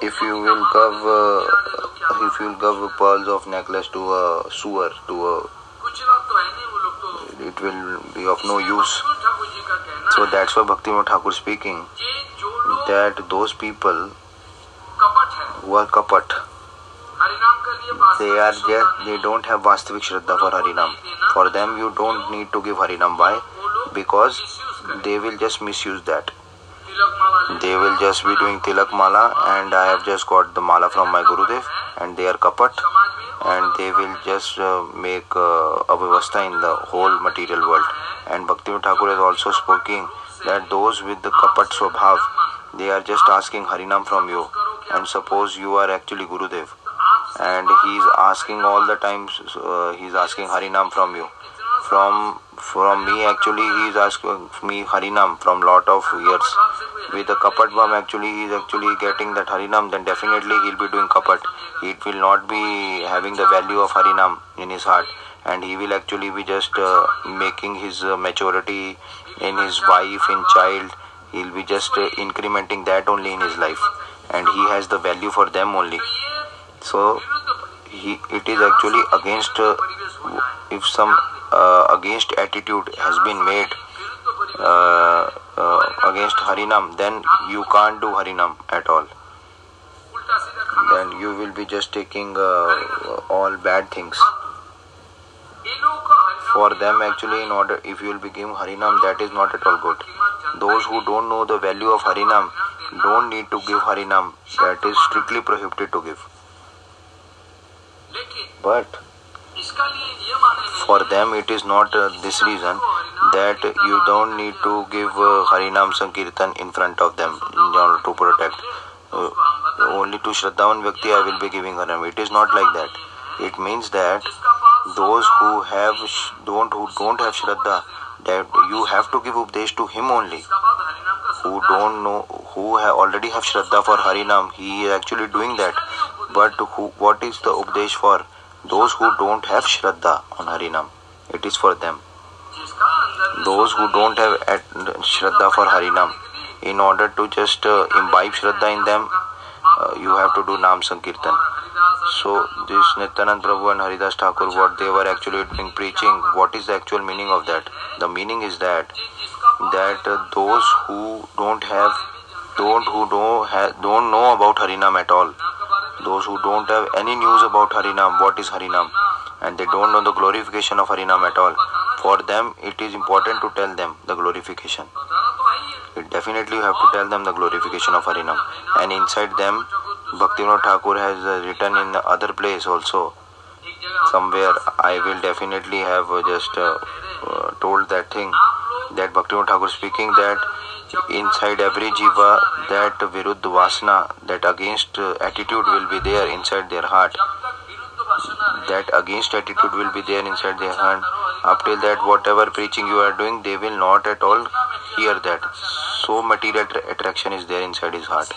If you will give, uh, if you will give pearls of necklace to a sewer, to a, it will be of no use. So that's why Bhakti Thakur speaking that those people who are kapat, they are just, they don't have Vastavik Shraddha for Harinam. For them, you don't need to give Harinam. Why? Because they will just misuse that. They will just be doing Tilak Mala, and I have just got the Mala from my Gurudev, and they are kapat and they will just uh, make uh, avivastha in the whole material world. And Bhakti Thakur has also spoken that those with the kapat swabhav, they are just asking Harinam from you. And suppose you are actually Gurudev and he is asking all the times, uh, he is asking Harinam from you from from me actually he is asking me Harinam from lot of years. With the kapat bomb actually he is actually getting that Harinam then definitely he'll be doing kapat. It will not be having the value of Harinam in his heart and he will actually be just uh, making his uh, maturity in his wife, in child. He'll be just uh, incrementing that only in his life and he has the value for them only. So he, it is actually against uh, if some uh, against attitude has been made uh, uh, against Harinam, then you can't do Harinam at all. Then you will be just taking all bad things for them actually in order if you will be giving harinam that is not at all good those who don't know the value of harinam don't need to give harinam that is strictly prohibited to give but For them, it is not uh, this reason that you don't need to give uh, Harinam Sankirtan in front of them in order to protect. Uh, only to Shraddhavan Vyakti I will be giving Harinam. It is not like that. It means that those who have don't who don't have Shraddha, that you have to give Updesh to him only. Who don't know, who have already have Shraddha for Harinam, he is actually doing that. But who, what is the Updesh for? Those who don't have Shraddha on Harinam, it is for them. Those who don't have Shraddha for Harinam, in order to just uh, imbibe Shraddha in them, uh, you have to do Nam Sankirtan. So this Nityanand Prabhu and Haridas Thakur, what they were actually doing preaching, what is the actual meaning of that? The meaning is that that uh, those who don't have, don't who don't have, don't know about Harinam at all, those who don't have any news about Harinam, what is Harinam, and they don't know the glorification of Harinam at all, for them it is important to tell them the glorification. It definitely you have to tell them the glorification of Harinam. And inside them, Bhaktivinoda Thakur has uh, written in other place also. Somewhere I will definitely have uh, just uh, uh, told that thing that Bhaktivinoda Thakur speaking that inside every jiva that virud vasana, that against uh, attitude will be there inside their heart. That against attitude will be there inside their heart. Up till that, whatever preaching you are doing, they will not at all hear that. So material attraction is there inside his heart.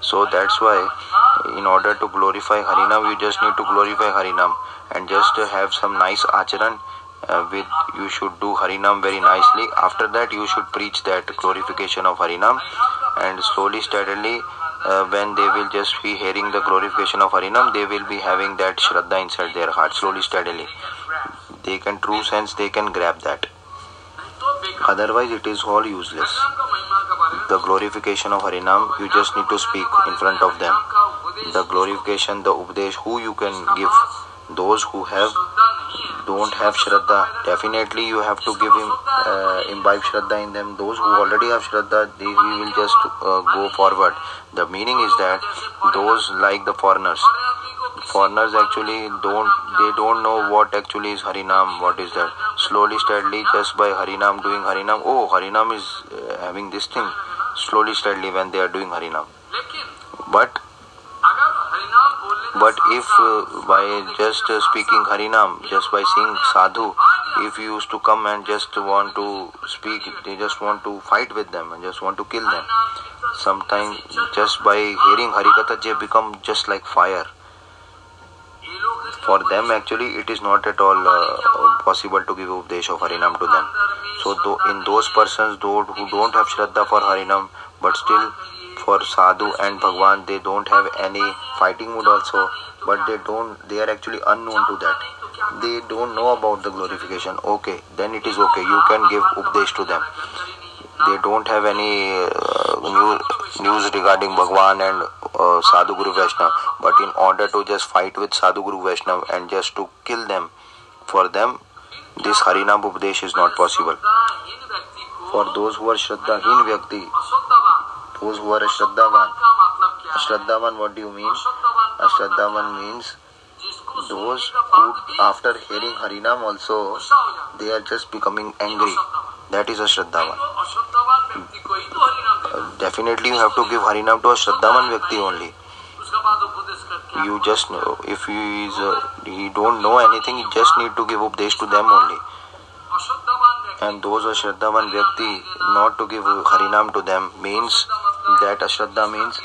So that's why, in order to glorify Harinam, you just need to glorify Harinam and just have some nice acharan uh, with you should do Harinam very nicely. After that, you should preach that glorification of Harinam, and slowly, steadily, uh, when they will just be hearing the glorification of Harinam, they will be having that Shraddha inside their heart, slowly, steadily. They can, true sense, they can grab that. Otherwise, it is all useless. The glorification of Harinam, you just need to speak in front of them. The glorification, the Updesh, who you can give, those who have don't have Shraddha, definitely you have to give him uh, imbibe Shraddha in them. Those who already have Shraddha, they we will just uh, go forward. The meaning is that those like the foreigners, foreigners actually don't they don't know what actually is harinam what is that slowly steadily just by harinam doing harinam oh harinam is uh, having this thing slowly steadily when they are doing harinam but But if uh, by just uh, speaking Harinam, just by saying Sadhu, if you used to come and just want to speak, they just want to fight with them and just want to kill them. Sometimes just by hearing Harikatha, they become just like fire. For them, actually, it is not at all uh, possible to give Updesh of Harinam to them. So, though, in those persons though, who don't have Shraddha for Harinam, but still for Sadhu and Bhagwan, they don't have any fighting mood also, but they don't, they are actually unknown to that. They don't know about the glorification. Okay, then it is okay. You can give Updesh to them. They don't have any uh, new, news regarding Bhagwan and uh, Sadhu Guru Vaishnava, but in order to just fight with Sadhu Guru Vaishnava and just to kill them, for them, this Harinam Updesh is not possible. For those who are Hin Vyakti, those who are Ashraddhavan. Ashraddhavan, what do you mean? Ashraddhavan means those who, after hearing Harinam also, they are just becoming angry. That is Ashraddhavan. Definitely, you have to give Harinam to ashraddhavan Vyakti only. You just know if he is a, he don't know anything, you just need to give Updesh to them only. And those are Shraddhavan Vyakti, not to give Harinam to them means that ashraddha means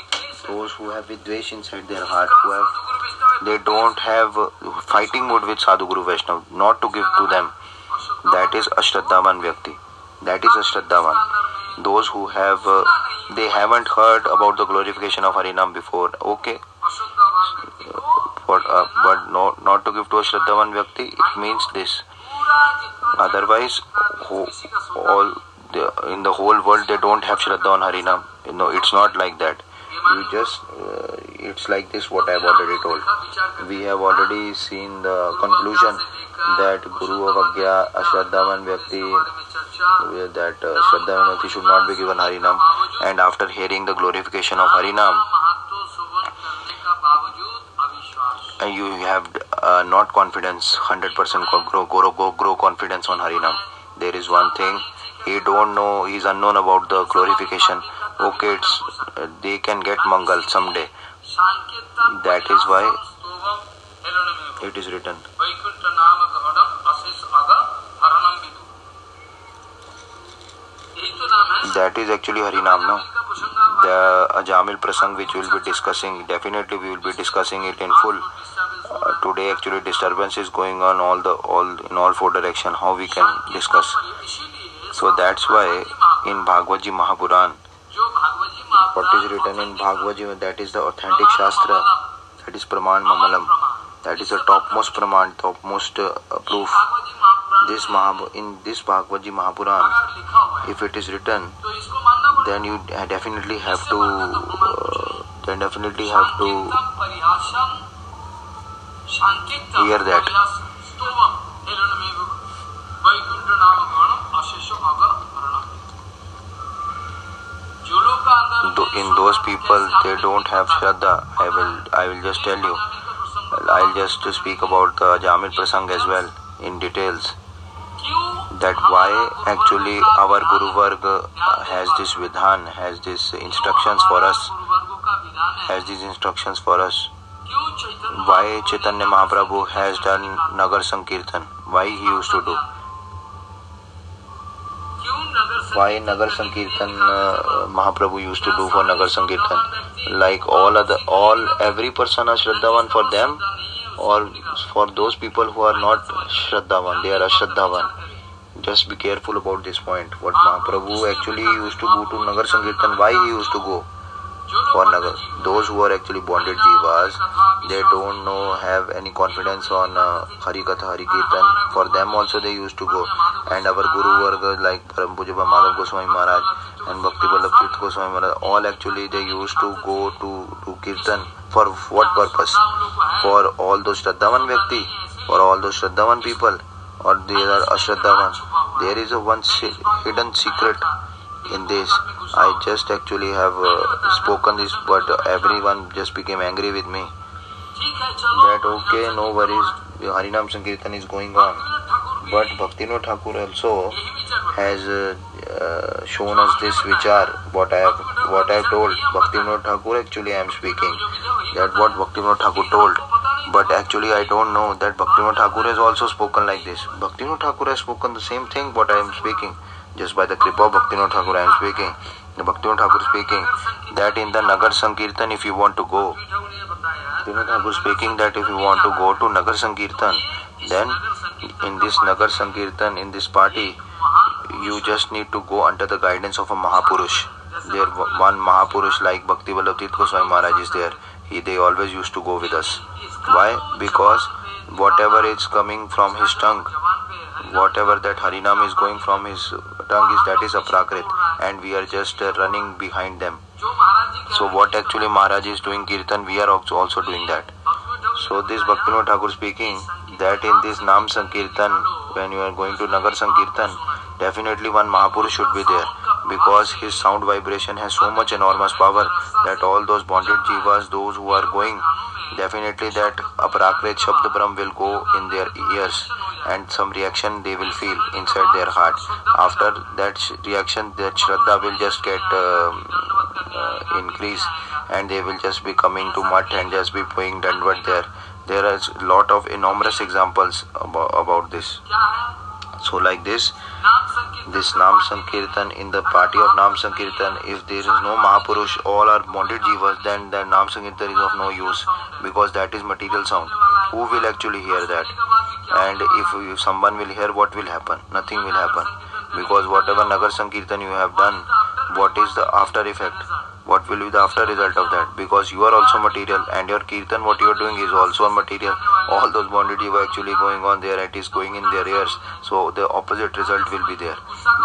those who have vidvesh inside their heart who have they don't have fighting mode with sadhu guru vaishnav not to give to them that is ashraddhaman vyakti that is ashraddhaman those who have uh, they haven't heard about the glorification of harinam before okay but, uh, but no, not to give to ashraddhaman vyakti it means this otherwise who, all the, in the whole world they don't have Shraddha on Harinam. You know, it's not like that. You just, uh, it's like this what I have already told. We have already seen the conclusion that Guru Avagya, Ashraddhavan Vyakti, that uh, Shraddhavan Vyakti should not be given Harinam. And after hearing the glorification of Harinam, and you have uh, not confidence 100% grow, grow, grow, grow confidence on Harinam. There is one thing he don't know he's unknown about the glorification okay it's they can get mangal someday that is why it is written that is actually harinam no the ajamil prasang which we will be discussing definitely we will be discussing it in full uh, today actually disturbance is going on all the all in all four direction how we can discuss So that's why in Bhagavad Gita Mahapuran, what is written in Bhagavad Gita, that is the authentic Shastra, that is Praman Mamalam, that is the topmost Praman, topmost uh, proof. This Mahab- in this Bhagavad Gita Mahapuran, if it is written, then you definitely have to, uh, then definitely have to hear that. in those people they don't have shraddha i will i will just tell you i'll just to speak about the jamil prasang as well in details that why actually our guru varg has this vidhan has this instructions for us has these instructions for us why chaitanya mahaprabhu has done nagar sankirtan why he used to do why Nagar Sankirtan uh, Mahaprabhu used to do for Nagar Sankirtan. Like all other, all every person are Shraddhavan for them, or for those people who are not Shraddhavan, they are Ashraddhavan. Just be careful about this point. What Mahaprabhu actually used to go to Nagar Sankirtan, why he used to go? for Nagar. Those who are actually bonded divas, they don't know have any confidence on uh, Hari Katha, Hari Kirtan. For them also they used to go. And our Guru workers like Param Pujaba Madhav Goswami Maharaj and Bhakti Vallabh Goswami Maharaj, all actually they used to go to, to Kirtan. For what purpose? For all those Shraddhavan Vyakti, for all those Shraddhavan people or they are Ashraddhavan. There is a one hidden secret in this i just actually have uh, spoken this but everyone just became angry with me that okay no worries harinam sankirtan is going on but bhaktinoda thakur also has uh, uh, shown us this are what i have what i have told bhaktinoda thakur actually i am speaking that what bhaktinoda thakur told but actually i don't know that bhaktinoda thakur has also spoken like this bhaktinoda thakur has spoken the same thing what i am speaking just by the Kripa of Bhaktivinoda Thakur I am speaking. The Bhaktivinoda Thakur speaking that in the Nagar Sankirtan if you want to go, Bhaktivinoda Thakur speaking that if you want to go to Nagar Sankirtan, then in this Nagar Sankirtan, in this party, you just need to go under the guidance of a Mahapurush. There one Mahapurush like Bhakti Vallabhjit Goswami Maharaj is there. He, they always used to go with us. Why? Because whatever is coming from his tongue, whatever that Harinam is going from his tongue is that is a Prakrit and we are just uh, running behind them. So what actually Maharaj is doing Kirtan, we are also doing that. So this Bhaktivinoda Thakur speaking that in this Nam Sankirtan, when you are going to Nagar Sankirtan, definitely one Mahapurush should be there because his sound vibration has so much enormous power that all those bonded jivas, those who are going Definitely that Aprakrit Shabd Brahm will go in their ears and some reaction they will feel inside their heart. After that reaction, their Shraddha will just get um, uh, uh, increased and they will just be coming to Mutt and just be paying Dandvat there. There are a lot of enormous examples about this so like this this Nam Sankirtan in the party of Nam Sankirtan if there is no Mahapurush all are bonded jivas then that Nam Sankirtan is of no use because that is material sound who will actually hear that and if, if someone will hear what will happen nothing will happen because whatever Nagar Sankirtan you have done what is the after effect what will be the after result of that because you are also material and your kirtan what you are doing is also a material all those bonded you are actually going on there it is going in their ears so the opposite result will be there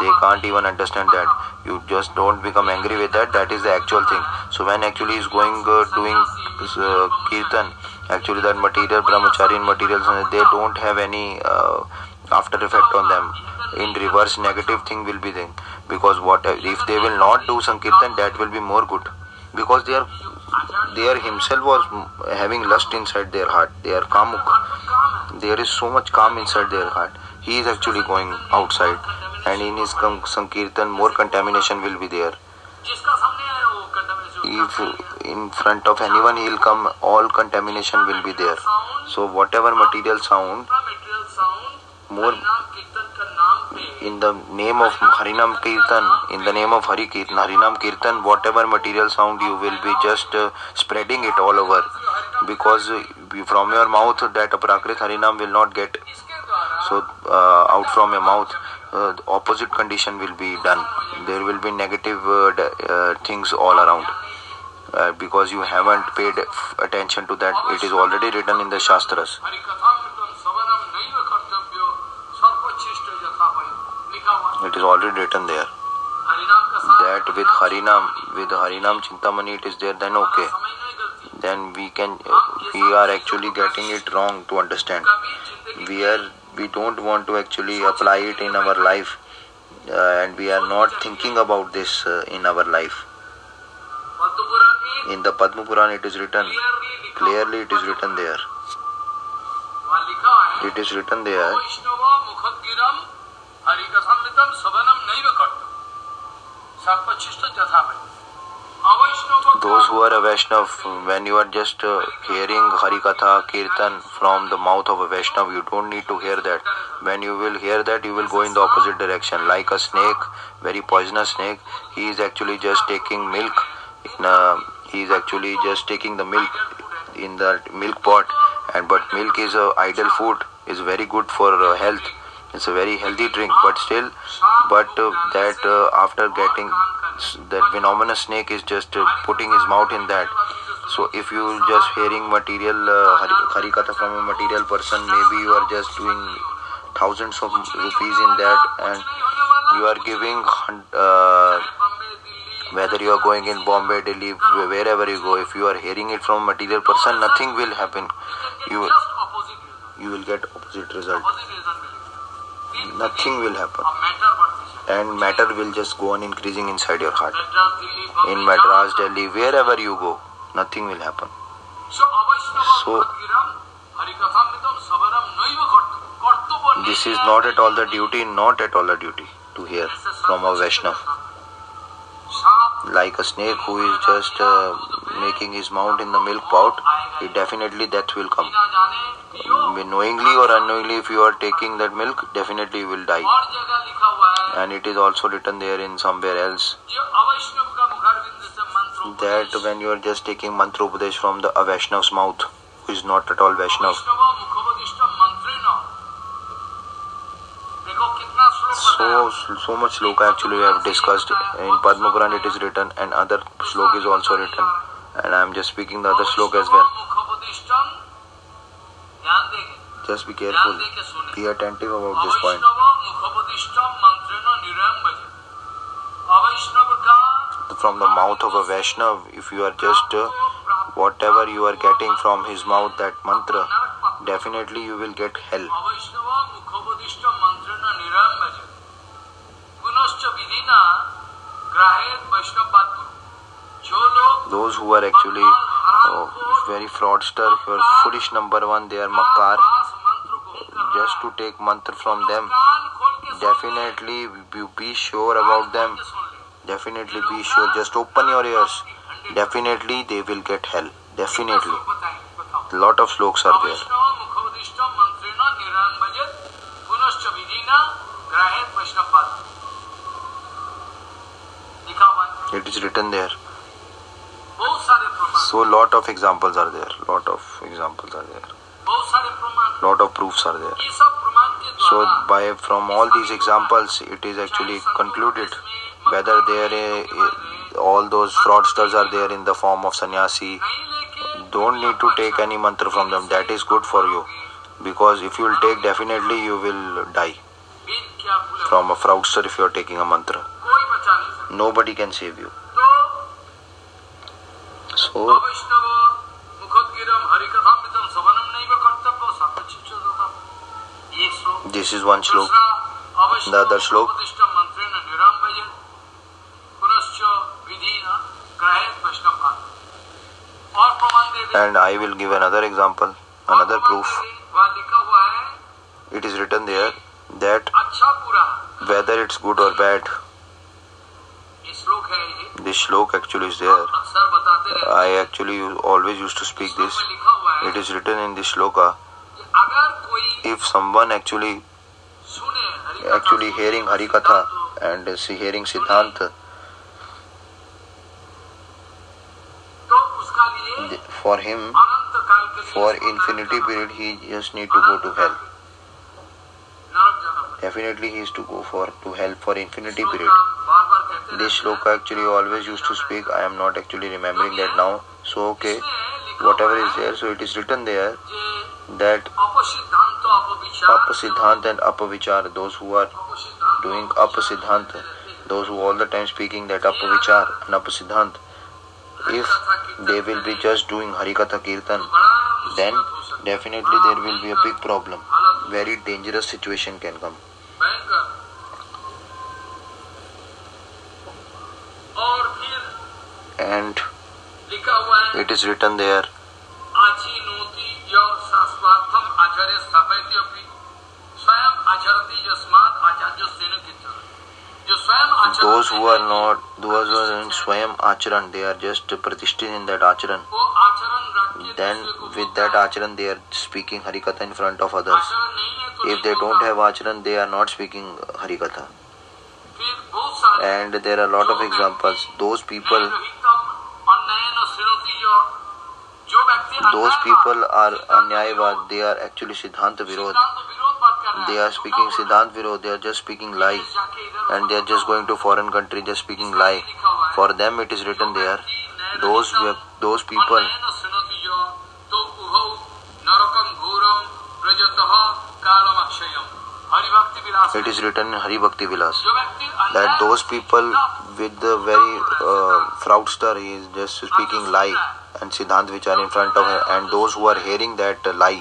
they can't even understand that you just don't become angry with that that is the actual thing so when actually is going uh, doing uh, kirtan actually that material brahmacharin materials they don't have any uh, after effect on them in reverse negative thing will be there because what if they will not do sankirtan that will be more good because they are they are himself was having lust inside their heart they are kamuk there is so much calm inside their heart he is actually going outside and in his sankirtan more contamination will be there if in front of anyone he will come all contamination will be there so whatever material sound more in the name of Harinam Kirtan, in the name of Hari Kirtan, Harinam Kirtan, whatever material sound you will be just uh, spreading it all over because from your mouth that Prakrit Harinam will not get so uh, out from your mouth uh, opposite condition will be done there will be negative uh, uh, things all around uh, because you haven't paid attention to that it is already written in the shastras it is already written there that with harinam with harinam chintamani it is there then okay then we can uh, we are actually getting it wrong to understand we are we don't want to actually apply it in our life uh, and we are not thinking about this uh, in our life in the padma puran it is written clearly it is written there it is written there Hari katha हरिकथमृतम सवनम नहीं कट्टु तथा भाई Those who are a Vaishnav, when you are just uh, hearing Harikatha Kirtan from the mouth of a Vaishnav, you don't need to hear that. When you will hear that, you will go in the opposite direction. Like a snake, very poisonous snake, he is actually just taking milk. In a, he is actually just taking the milk in the milk pot. And but milk is a uh, idle food, is very good for uh, health. it's a very healthy drink but still but uh, that uh, after getting that venomous snake is just uh, putting his mouth in that so if you just hearing material uh, from a material person maybe you are just doing thousands of rupees in that and you are giving uh, whether you are going in bombay delhi wherever you go if you are hearing it from a material person nothing will happen you you will get opposite result nothing will happen and matter will just go on increasing inside your heart in madras delhi wherever you go nothing will happen so this is not at all the duty not at all the duty to hear from a vaishnav like a snake who is just uh, making his mount in the milk pot, it definitely death will come. Knowingly or unknowingly, if you are taking that milk, definitely you will die. And it is also written there in somewhere else that when you are just taking mantra upadesh from the Vaishnav's mouth, who is not at all Vaishnav. so much sloka actually we have discussed in Padma Puran it is written and other sloka is also written and I am just speaking the other sloka as well just be careful be attentive about this point from the mouth of a Vaishnav if you are just uh, whatever you are getting from his mouth that mantra definitely you will get help. those who are actually uh, very fraudster or foolish number one they are makar just to take mantra from them definitely be sure about them definitely be sure just open your ears definitely they will get hell definitely a lot of sloks are there it is written there So lot of examples are there, lot of examples are there, lot of proofs are there. So by from all these examples it is actually concluded whether eh, all those fraudsters are there in the form of sannyasi. Don't need to take any mantra from them. That is good for you, because if you will take, definitely you will die from a fraudster. If you are taking a mantra, nobody can save you. हो this is one shloka the other shloka and I will give another example, another proof. It is written there that whether it's good or bad, shloka है ये this shloka actually is there sir बताते रहते I actually always used to speak this it is written in this shloka अगर कोई if someone actually सुने actually hearing Hari katha and see hearing siddhanta तो for him for infinity period he just need to go to hell definitely he is to go for to hell for infinity period this shloka actually always used to speak i am not actually remembering that now so okay whatever is there so it is written there that apasiddhant and apavichar those who are doing apasiddhant those who all the time speaking that apavichar and apasiddhant if they will be just doing harikatha kirtan then definitely there will be a big problem very dangerous situation can come and it is written there those who are not those who are in swayam acharan they are just pratishthin in that acharan then with that acharan they are speaking harikatha in front of others if they don't have acharan they are not speaking harikatha and there are a lot of examples those people those people are anyayavad they are actually siddhant virodh they are speaking siddhant virodh they are just speaking lie and they are just going to foreign country just speaking lie for them it is written there those those people नरकम घोरम रजतः column It is written in Hari Bhakti Vilas that those people with the very uh, fraudster he is just speaking lie and Siddhant which are in front of him and those who are hearing that lie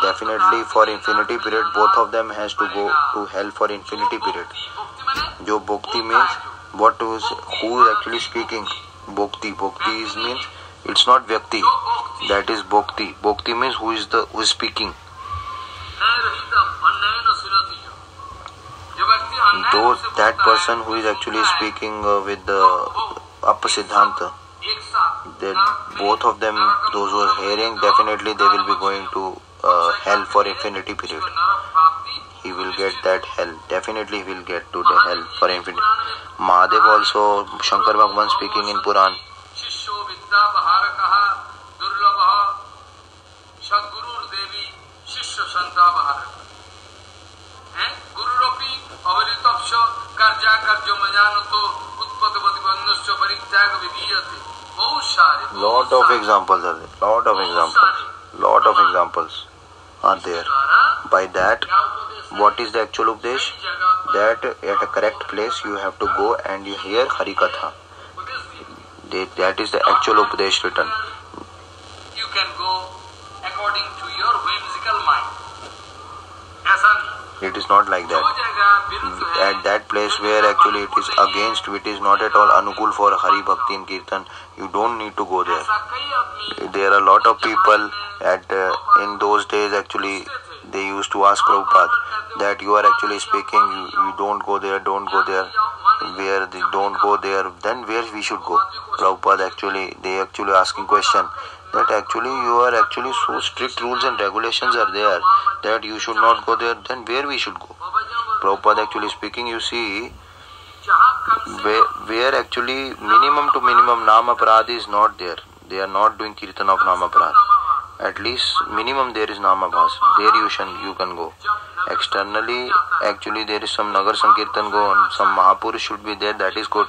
definitely for infinity period both of them has to go to hell for infinity period jo bhakti means what is who is actually speaking bhakti bhakti is means it's not vyakti that is bhakti bhakti means who is the who is speaking नैरहितम अन्यायेन शृणोति य जो व्यक्ति अन्याय those से that बोलता है, person who is actually सुनता है, speaking uh, with the तो वो apasiddhanta एक साथ then नरक में both of them नरकं those who are घोरं hearing प्रजतः definitely they will be going to uh, hell for कालमक्षयम्। infinity period उसको नरक प्राप्ति he will get that hell definitely he will get to the hell for infinity mahadev also shankar bhagwan speaking in puran शिष्यो विद्या बहारकः दुर्लभः सद्गुरुर्देवी গুরুরপি অবলিতপ্স কার্যাকার্য মজানত উৎপদ প্রতিবন্ধস্য পরিত্যাগ বিধীয়তে बहुत सारे lot of examples are lot of examples lot of examples are there by that what is the actual Upadesh? That at a correct place you have to go and you hear Harikatha. That is the actual Upadesh written. You can go according to your whimsical mind. Asani. it is not like that at that place where actually it is against it is not at all anukul for hari bhakti in kirtan you don't need to go there there are a lot of people at uh, in those days actually they used to ask Prabhupada that you are actually speaking you, you don't go there don't go there where they don't go there then where we should go Prabhupada actually they actually asking question that actually you are actually so strict rules and regulations are there that you should not go there, then where we should go? Prabhupada actually speaking, you see, where, where actually minimum to minimum nama prad is not there. They are not doing kirtan of nama prad At least minimum there is nama bhas There you, shan, you can go. Externally, actually there is some Nagar Sankirtan go on, some Mahapur should be there, that is good.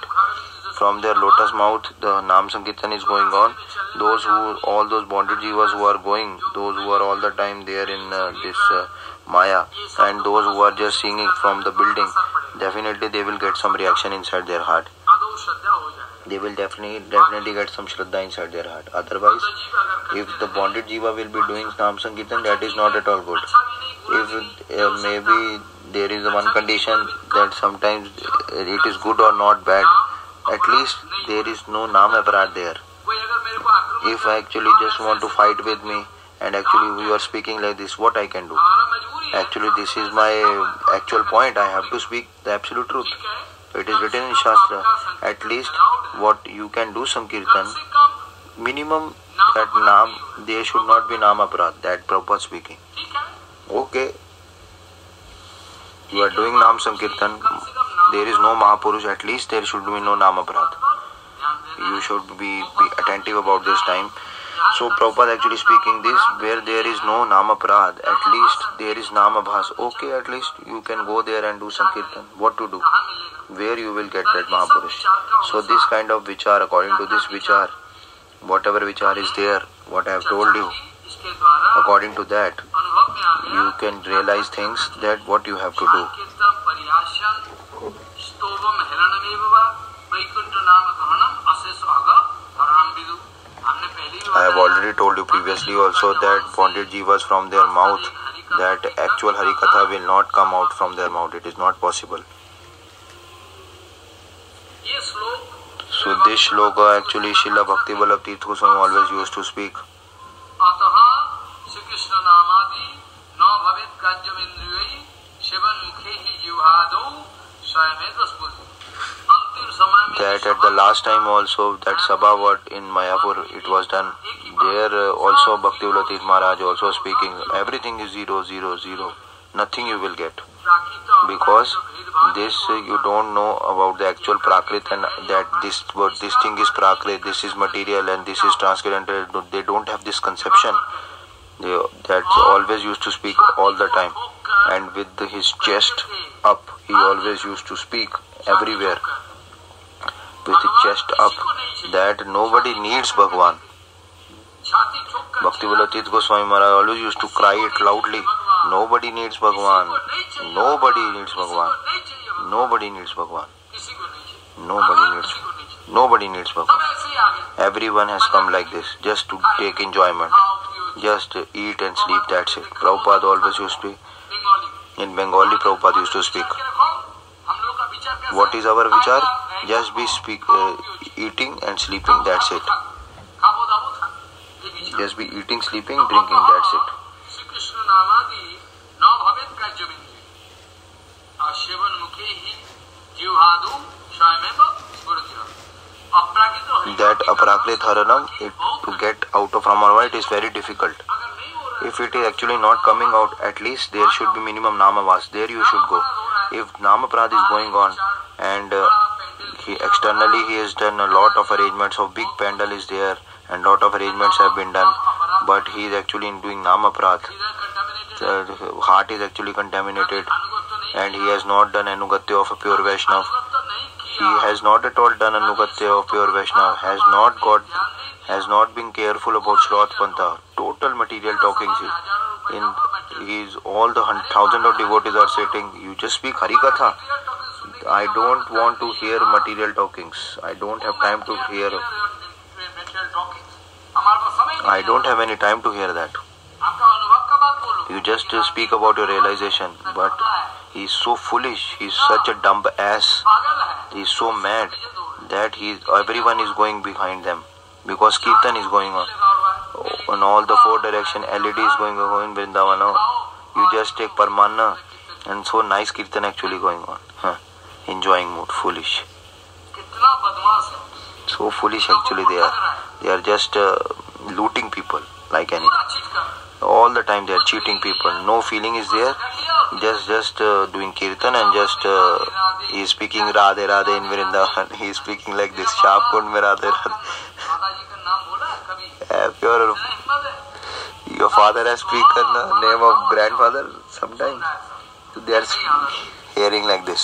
from their lotus mouth the Nam Sankirtan is going on. Those who, all those bonded jivas who are going, those who are all the time there in uh, this uh, Maya, and those who are just singing from the building, definitely they will get some reaction inside their heart. They will definitely definitely get some Shraddha inside their heart. Otherwise, if the bonded jiva will be doing Nam Sankirtan, that is not at all good. If uh, maybe there is one condition that sometimes it is good or not bad at least there is no Naam Aparad there. If I actually just want to fight with me and actually we are speaking like this, what I can do? Actually, this is my actual point. I have to speak the absolute truth. It is written in Shastra. At least what you can do Sankirtan, minimum that Naam, there should not be Naam Aparad, that proper speaking. Okay. You are doing Naam Sankirtan, there is no Mahapurush, at least there should be no Namaprad. You should be, be attentive about this time. So Prabhupada actually speaking this, where there is no Namaprad, at least there is Namabhas. Okay, at least you can go there and do Sankirtan. What to do? Where you will get that Mahapurush. So this kind of vichar, according to this vichar, whatever vichar is there, what I have told you, according to that, you can realize things that what you have to do. स्तोभम हेलनमेव वैकुंठ नाम कहनम अशेष अग परमविदु हमने पहले भी I have already told you previously also that Pandit ji was from their mouth that actual Hari Katha will not come out from their mouth. It is not possible. So this shloka actually Srila Bhakti Vallabh Tirth Goswami always used to speak. अतः श्री कृष्ण नामादि न भवेत् काज्यमेन्द्रियै सेवन मुखे ही जीवादौ that at the last time also that Sabha what in Mayapur it was done there uh, also Bhakti Ulatit Maharaj also speaking everything is zero zero zero nothing you will get because this uh, you don't know about the actual prakrit and that this what this thing is prakrit this is material and this is transcendental they don't have this conception they that always used to speak all the time and with his chest up he always used to speak everywhere with chest up that nobody needs Bhagwan. Bhaktivedanta Goswami Maharaj always used to cry it loudly. Nobody needs Bhagwan. Nobody needs Bhagwan. Nobody needs Bhagwan. Nobody needs. Nobody needs Bhagwan. Everyone has come like this just to take enjoyment, just eat and sleep. That's it. Prabhupada always used to. Be, in Bengali Prabhupada used to speak. What is our vichar? Just be speak, uh, eating and sleeping, that's it. Just be eating, sleeping, drinking, that's it. That aprakrit haranam, it, to get out of Ramanvara, is very difficult if it is actually not coming out at least there should be minimum namavas there you should go if namaprad is going on and uh, he externally he has done a lot of arrangements so big pandal is there and lot of arrangements have been done but he is actually doing namaprad the heart is actually contaminated and he has not done anugatya of a pure vaishnav he has not at all done anugatya of pure vaishnav has not got has not been careful about shroth total material talking is in is all the thousands of devotees are sitting you just speak hari katha i don't want to hear material talkings i don't have time to hear i don't have any time to hear that you just speak about your realization but he is so foolish he is such a dumb ass he is so mad that he everyone is going behind them because kirtan is going on on all the four direction LED is going on in Vrindavan. You just take Parmana and so nice kirtan actually going on. Huh. Enjoying mood, foolish. So foolish actually they are. They are just uh, looting people like anything. All the time they are cheating people. No feeling is there. Just just uh, doing kirtan and just uh, he is speaking Radhe Radhe in Vrindavan. He is speaking like this. Sharp Kund mein Radhe Radhe. your your father has spoken the name of grandfather sometimes they are hearing like this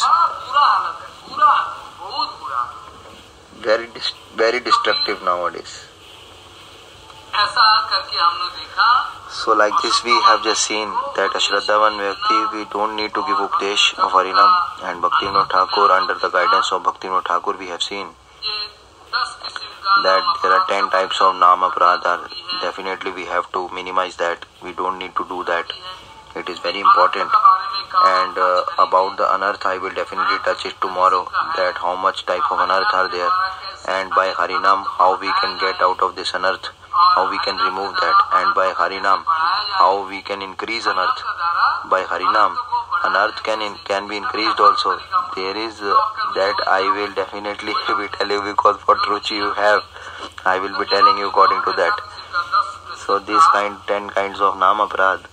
very very destructive nowadays so like this we have just seen that Ashradhavan Vyakti, we don't need to give Updesh of Harinam and Bhaktivinoda Thakur under the guidance of Bhaktivinoda Thakur we have seen that there are 10 types of nama namaprada definitely we have to minimize that we don't need to do that it is very important and uh, about the anarth i will definitely touch it tomorrow that how much type of anarth are there and by harinam how we can get out of this anarth how we can remove that and by harinam how we can increase anarth by harinam on earth can in, can be increased also there is uh, that i will definitely be telling you because what ruchi you have i will be telling you according to that so these kind 10 kinds of nam aparad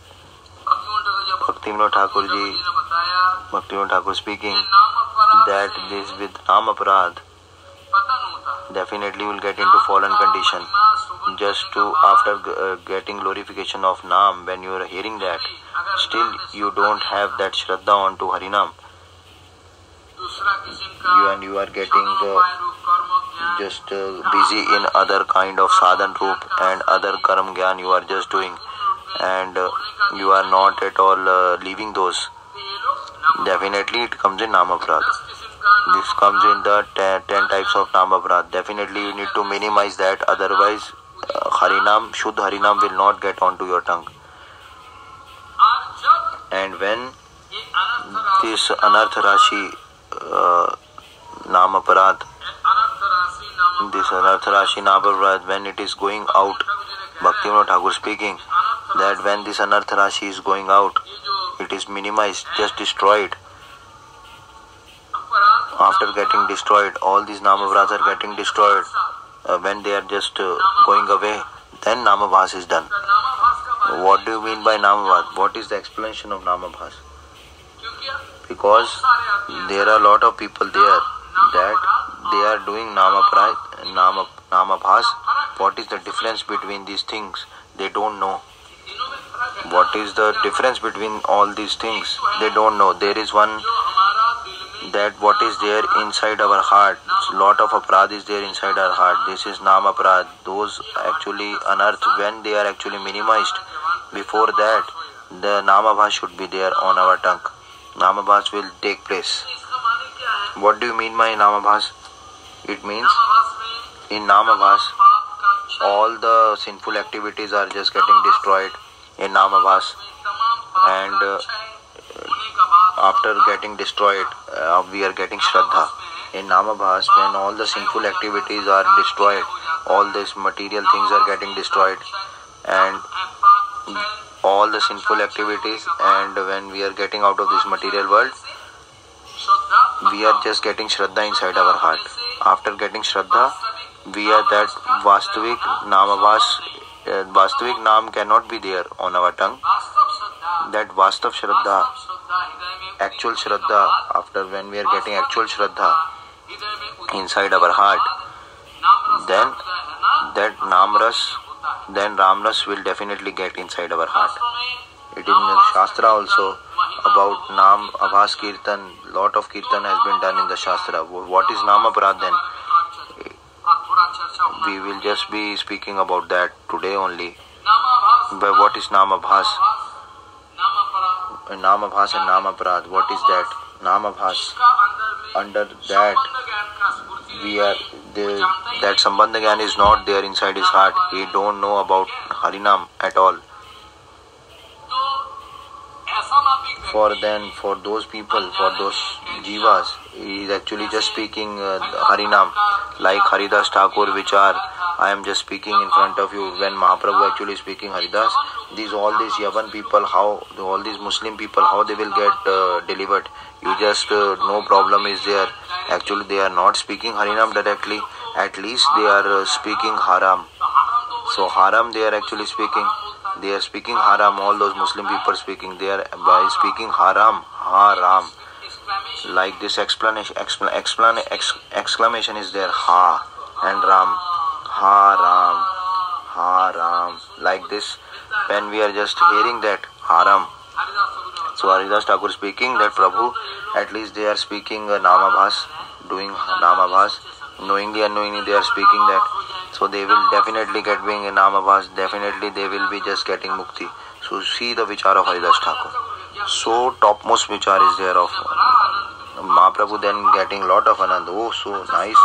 bhaktivinoda thakur ji thakur speaking that this with nama aparad definitely will get into fallen condition just to after uh, getting glorification of nam when you are hearing that still you don't have that Shraddha onto Harinam. You and you are getting uh, just uh, busy in other kind of sadhan roop and other karam gyan you are just doing and uh, you are not at all uh, leaving those. Definitely it comes in Namaprad. This comes in the ten, types of Namaprad. Definitely you need to minimize that otherwise uh, Harinam, Shuddha Harinam will not get onto your tongue and when this anarth rashi uh, namaparad this anarth rashi namaparad when it is going out bhaktivinoda thakur speaking that when this anarth rashi is going out it is minimized just destroyed after getting destroyed all these namavrads are getting destroyed uh, when they are just uh, going away then namavas is done what do you mean by Namavad? What is the explanation of Namabhas? Because there are a lot of people there that they are doing Namaprai, Nama, Namabhas. What is the difference between these things? They don't know. What is the difference between all these things? They don't know. There is one that what is there inside our heart. Lot of aparad is there inside our heart. This is Namaprad. Those actually unearthed when they are actually minimized before that, the Namabhas should be there on our tongue. Namabhas will take place. What do you mean by Namabhas? It means in Namabhas, all the sinful activities are just getting destroyed in Namabhas. And uh, after getting destroyed, uh, we are getting Shraddha. In Namabhas, when all the sinful activities are destroyed, all these material things are getting destroyed. And all the sinful activities and when we are getting out of this material world we are just getting shraddha inside our heart after getting shraddha we are that vastvik namavas uh, vastvik nam cannot be there on our tongue that vastav shraddha actual shraddha after when we are getting actual shraddha inside our heart then that namras then Ramnas will definitely get inside our heart. It is in Shastra also about Nam, Abhas Kirtan, lot of Kirtan has been done in the Shastra. What is Nam then? We will just be speaking about that today only. But what is Nam Abhas? Nam Abhas and Nam what is that? Nam Abhas, under that we are that sambandhagan is not there inside his heart he don't know about harinam at all for then for those people for those jivas he is actually just speaking uh, harinam like haridas thakur which are i am just speaking in front of you when mahaprabhu actually speaking haridas these all these yavan people how all these muslim people how they will get uh, delivered you just uh, no problem is there actually they are not speaking harinam directly at least they are uh, speaking haram so haram they are actually speaking they are speaking haram. All those Muslim people speaking, they are by speaking haram, haram. Like this explanation, expl, explan, ex, exclamation is there, ha and ram, haram, haram. Like this, when we are just hearing that haram. So Haridas Thakur speaking that Prabhu, at least they are speaking uh, Namabhas, doing Namabhas. knowingly unknowingly they are speaking that so they will definitely get being in Amavas, definitely they will be just getting Mukti. So see the vichar of Haridas Thakur. So topmost vichar is there of Mahaprabhu then getting lot of Anand. Oh, so nice.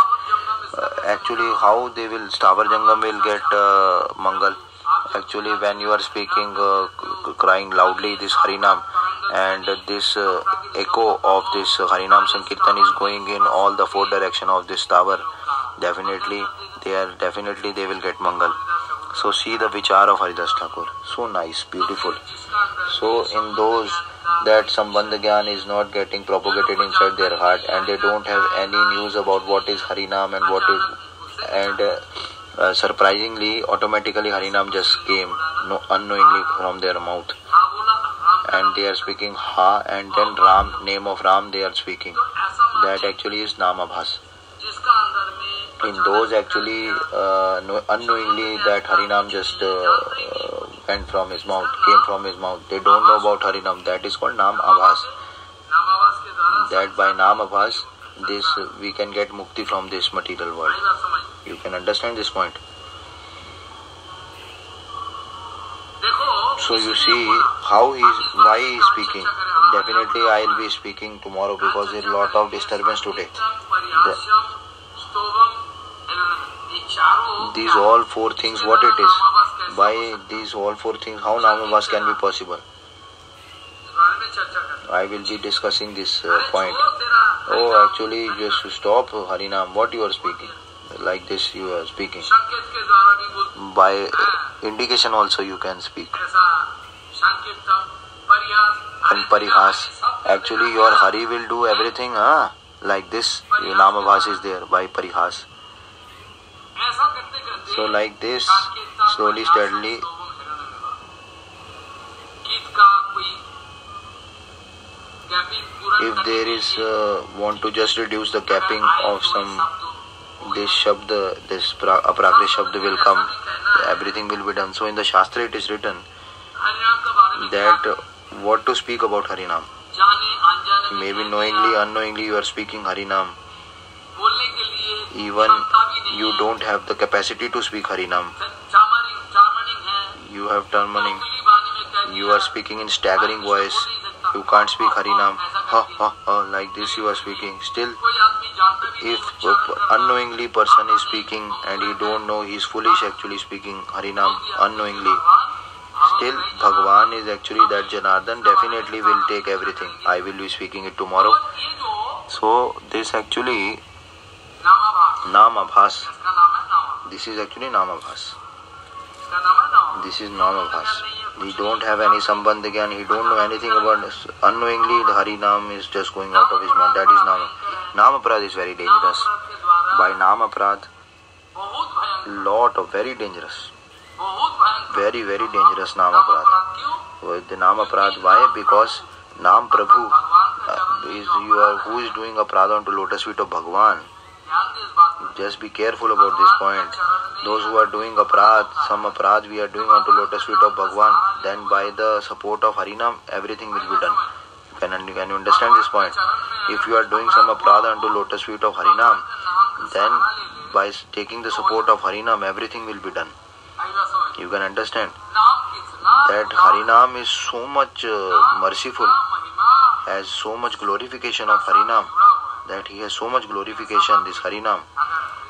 Uh, actually, how they will, Stavar Jangam will get uh, Mangal. actually when you are speaking uh, crying loudly this harinam and this uh, echo of this harinam sankirtan is going in all the four direction of this tower definitely they are definitely they will get mangal so see the vichar of haridas thakur so nice beautiful so in those that sambandh Gyan is not getting propagated inside their heart and they don't have any news about what is Harinam and what is and uh, uh, surprisingly, automatically Harinam just came no, unknowingly from their mouth. And they are speaking Ha and then Ram, name of Ram they are speaking. That actually is Namabhas. In those actually uh, unknowingly that Harinam just uh, uh, went from his mouth, came from his mouth. They don't know about Harinam. That is called Nam Abhas. That by Nam Abhas, this we can get mukti from this material world you can understand this point so you see how he's why he's speaking definitely i'll be speaking tomorrow because there's a lot of disturbance today the, these all four things what it is Why these all four things how namavas can be possible i will be discussing this uh, point oh actually just stop harinam what you are speaking like this you are speaking. By ah. indication also you can speak. Ah. And Parihas. Actually your Hari will do everything huh? Ah. like this. Your Namavas is there by Parihas. So like this, slowly, steadily, if there is uh, want to just reduce the capping of some this shabd, this pra, aprakrit will come, everything will be done. So in the Shastra it is written that what to speak about Harinam. Maybe knowingly, unknowingly you are speaking Harinam. Even you don't have the capacity to speak Harinam. You have turmaning. You are speaking in staggering voice. You can't speak Harinam. Ha ha ha, like this you are speaking. Still, if unknowingly person is speaking and he don't know he is foolish actually speaking harinam unknowingly still bhagwan is actually that janardan definitely will take everything i will be speaking it tomorrow so this actually namabhas this is actually namabhas this is namabhas we don't have any sambandh again he don't know anything about this. unknowingly the hari nam is just going out of his mind that is nam nam aparad is very dangerous by nam aparad lot of very dangerous very very dangerous nam aparad the nam aparad why because nam prabhu uh, is you are who is doing aparad to lotus feet of bhagwan Just be careful about this point. Those who are doing aparad, some aparad we are doing onto lotus feet of Bhagwan, then by the support of Harinam, everything will be done. You can, you can understand this point. If you are doing some aparad onto lotus feet of Harinam, then by taking the support of Harinam, everything will be done. You can understand that Harinam is so much uh, merciful, has so much glorification of Harinam. that he has so much glorification, this Harinam,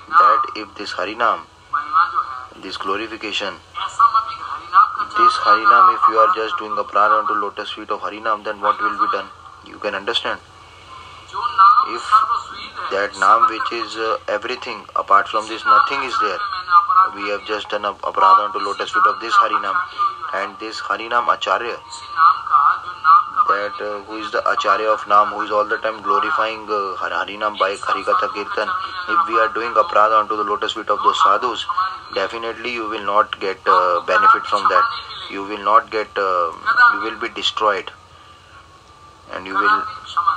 that if this Harinam, this glorification, this Harinam, if you are just doing a prayer unto lotus feet of Harinam, then what will be done? You can understand. If that Nam which is uh, everything, apart from this nothing is there, we have just done a, a prayer unto lotus feet of this Harinam, and this Harinam Acharya, that uh, who is the acharya of Nam, who is all the time glorifying uh, Harinam by Harikatha Kirtan, if we are doing apradha onto the lotus feet of those sadhus, definitely you will not get uh, benefit from that. You will not get, uh, you will be destroyed, and you will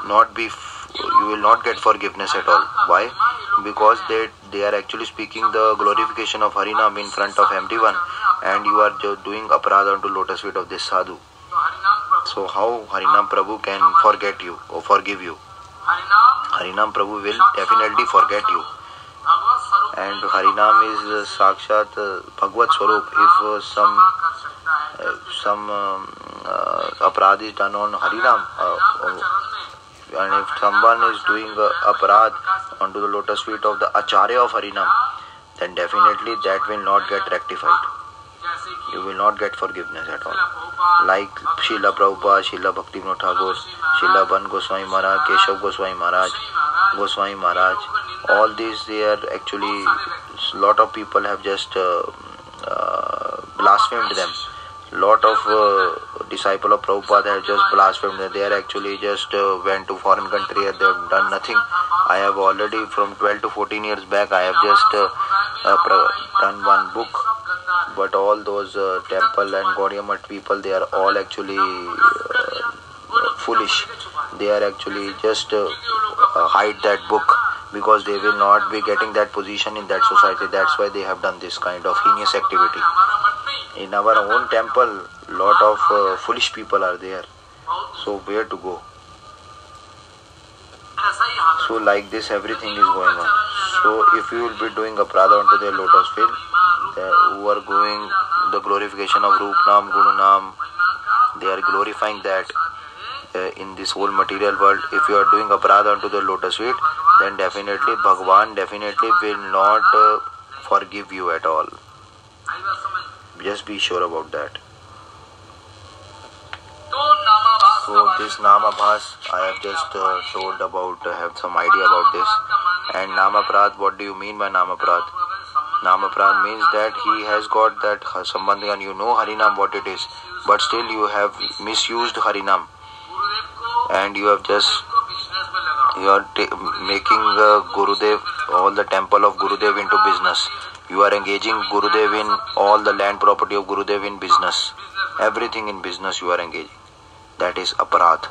not be, you will not get forgiveness at all. Why? Because they they are actually speaking the glorification of Harinam in front of everyone, and you are doing apradha unto lotus feet of this sadhu. So how Harinam Prabhu can forget you or forgive you? Harinam Prabhu will definitely forget you. And Harinam is Sakshat Bhagavad Swarup. If some some uh, aparad is done on Harinam, uh, and if someone is doing uh, aparad onto the lotus feet of the Acharya of Harinam, then definitely that will not get rectified. you will not get forgiveness at all. Like Srila Prabhupada, Srila Bhakti Thakur, Srila Ban Goswami Maharaj, Keshav Goswami Maharaj, Goswami Maharaj, all these they are actually, lot of people have just uh, uh, blasphemed them. Lot of uh, disciple of Prabhupada have just blasphemed them. They are actually just uh, went to foreign country and they have done nothing. I have already from 12 to 14 years back, I have just uh, uh, done one book but all those uh, temple and gaudiamat people they are all actually uh, foolish they are actually just uh, uh, hide that book because they will not be getting that position in that society that's why they have done this kind of heinous activity in our own temple lot of uh, foolish people are there so where to go so like this everything is going on so if you will be doing a prada onto the lotus field who are going the glorification of Roop Nam, Guru Nam, they are glorifying that uh, in this whole material world. If you are doing aparadha unto the lotus feet, then definitely Bhagwan definitely will not uh, forgive you at all. Just be sure about that. So this Namabhas, I have just uh, told about, have some idea about this. And Namaprad, what do you mean by Namaprad? Namapran means that he has got that Sambandhi and you know Harinam what it is, but still you have misused Harinam and you have just you are making uh, Gurudev all the temple of Gurudev into business. You are engaging Gurudev in all the land property of Gurudev in business. Everything in business you are engaging. That is aparadh.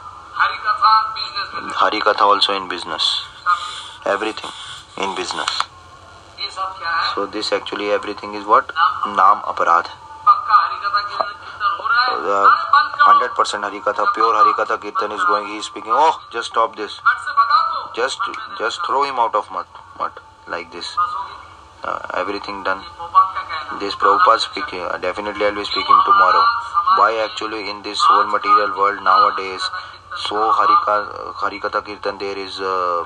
Harikatha also in business. Everything in business. So this actually everything is what naam aparadh hundred percent Harikatha pure Harikatha kirtan is going he speaking oh just stop this just just throw him out of mutt mutt like this everything done this Prabhupada speaking definitely I will speaking tomorrow why actually in this whole material world nowadays so harika harikatha kirtan there is uh,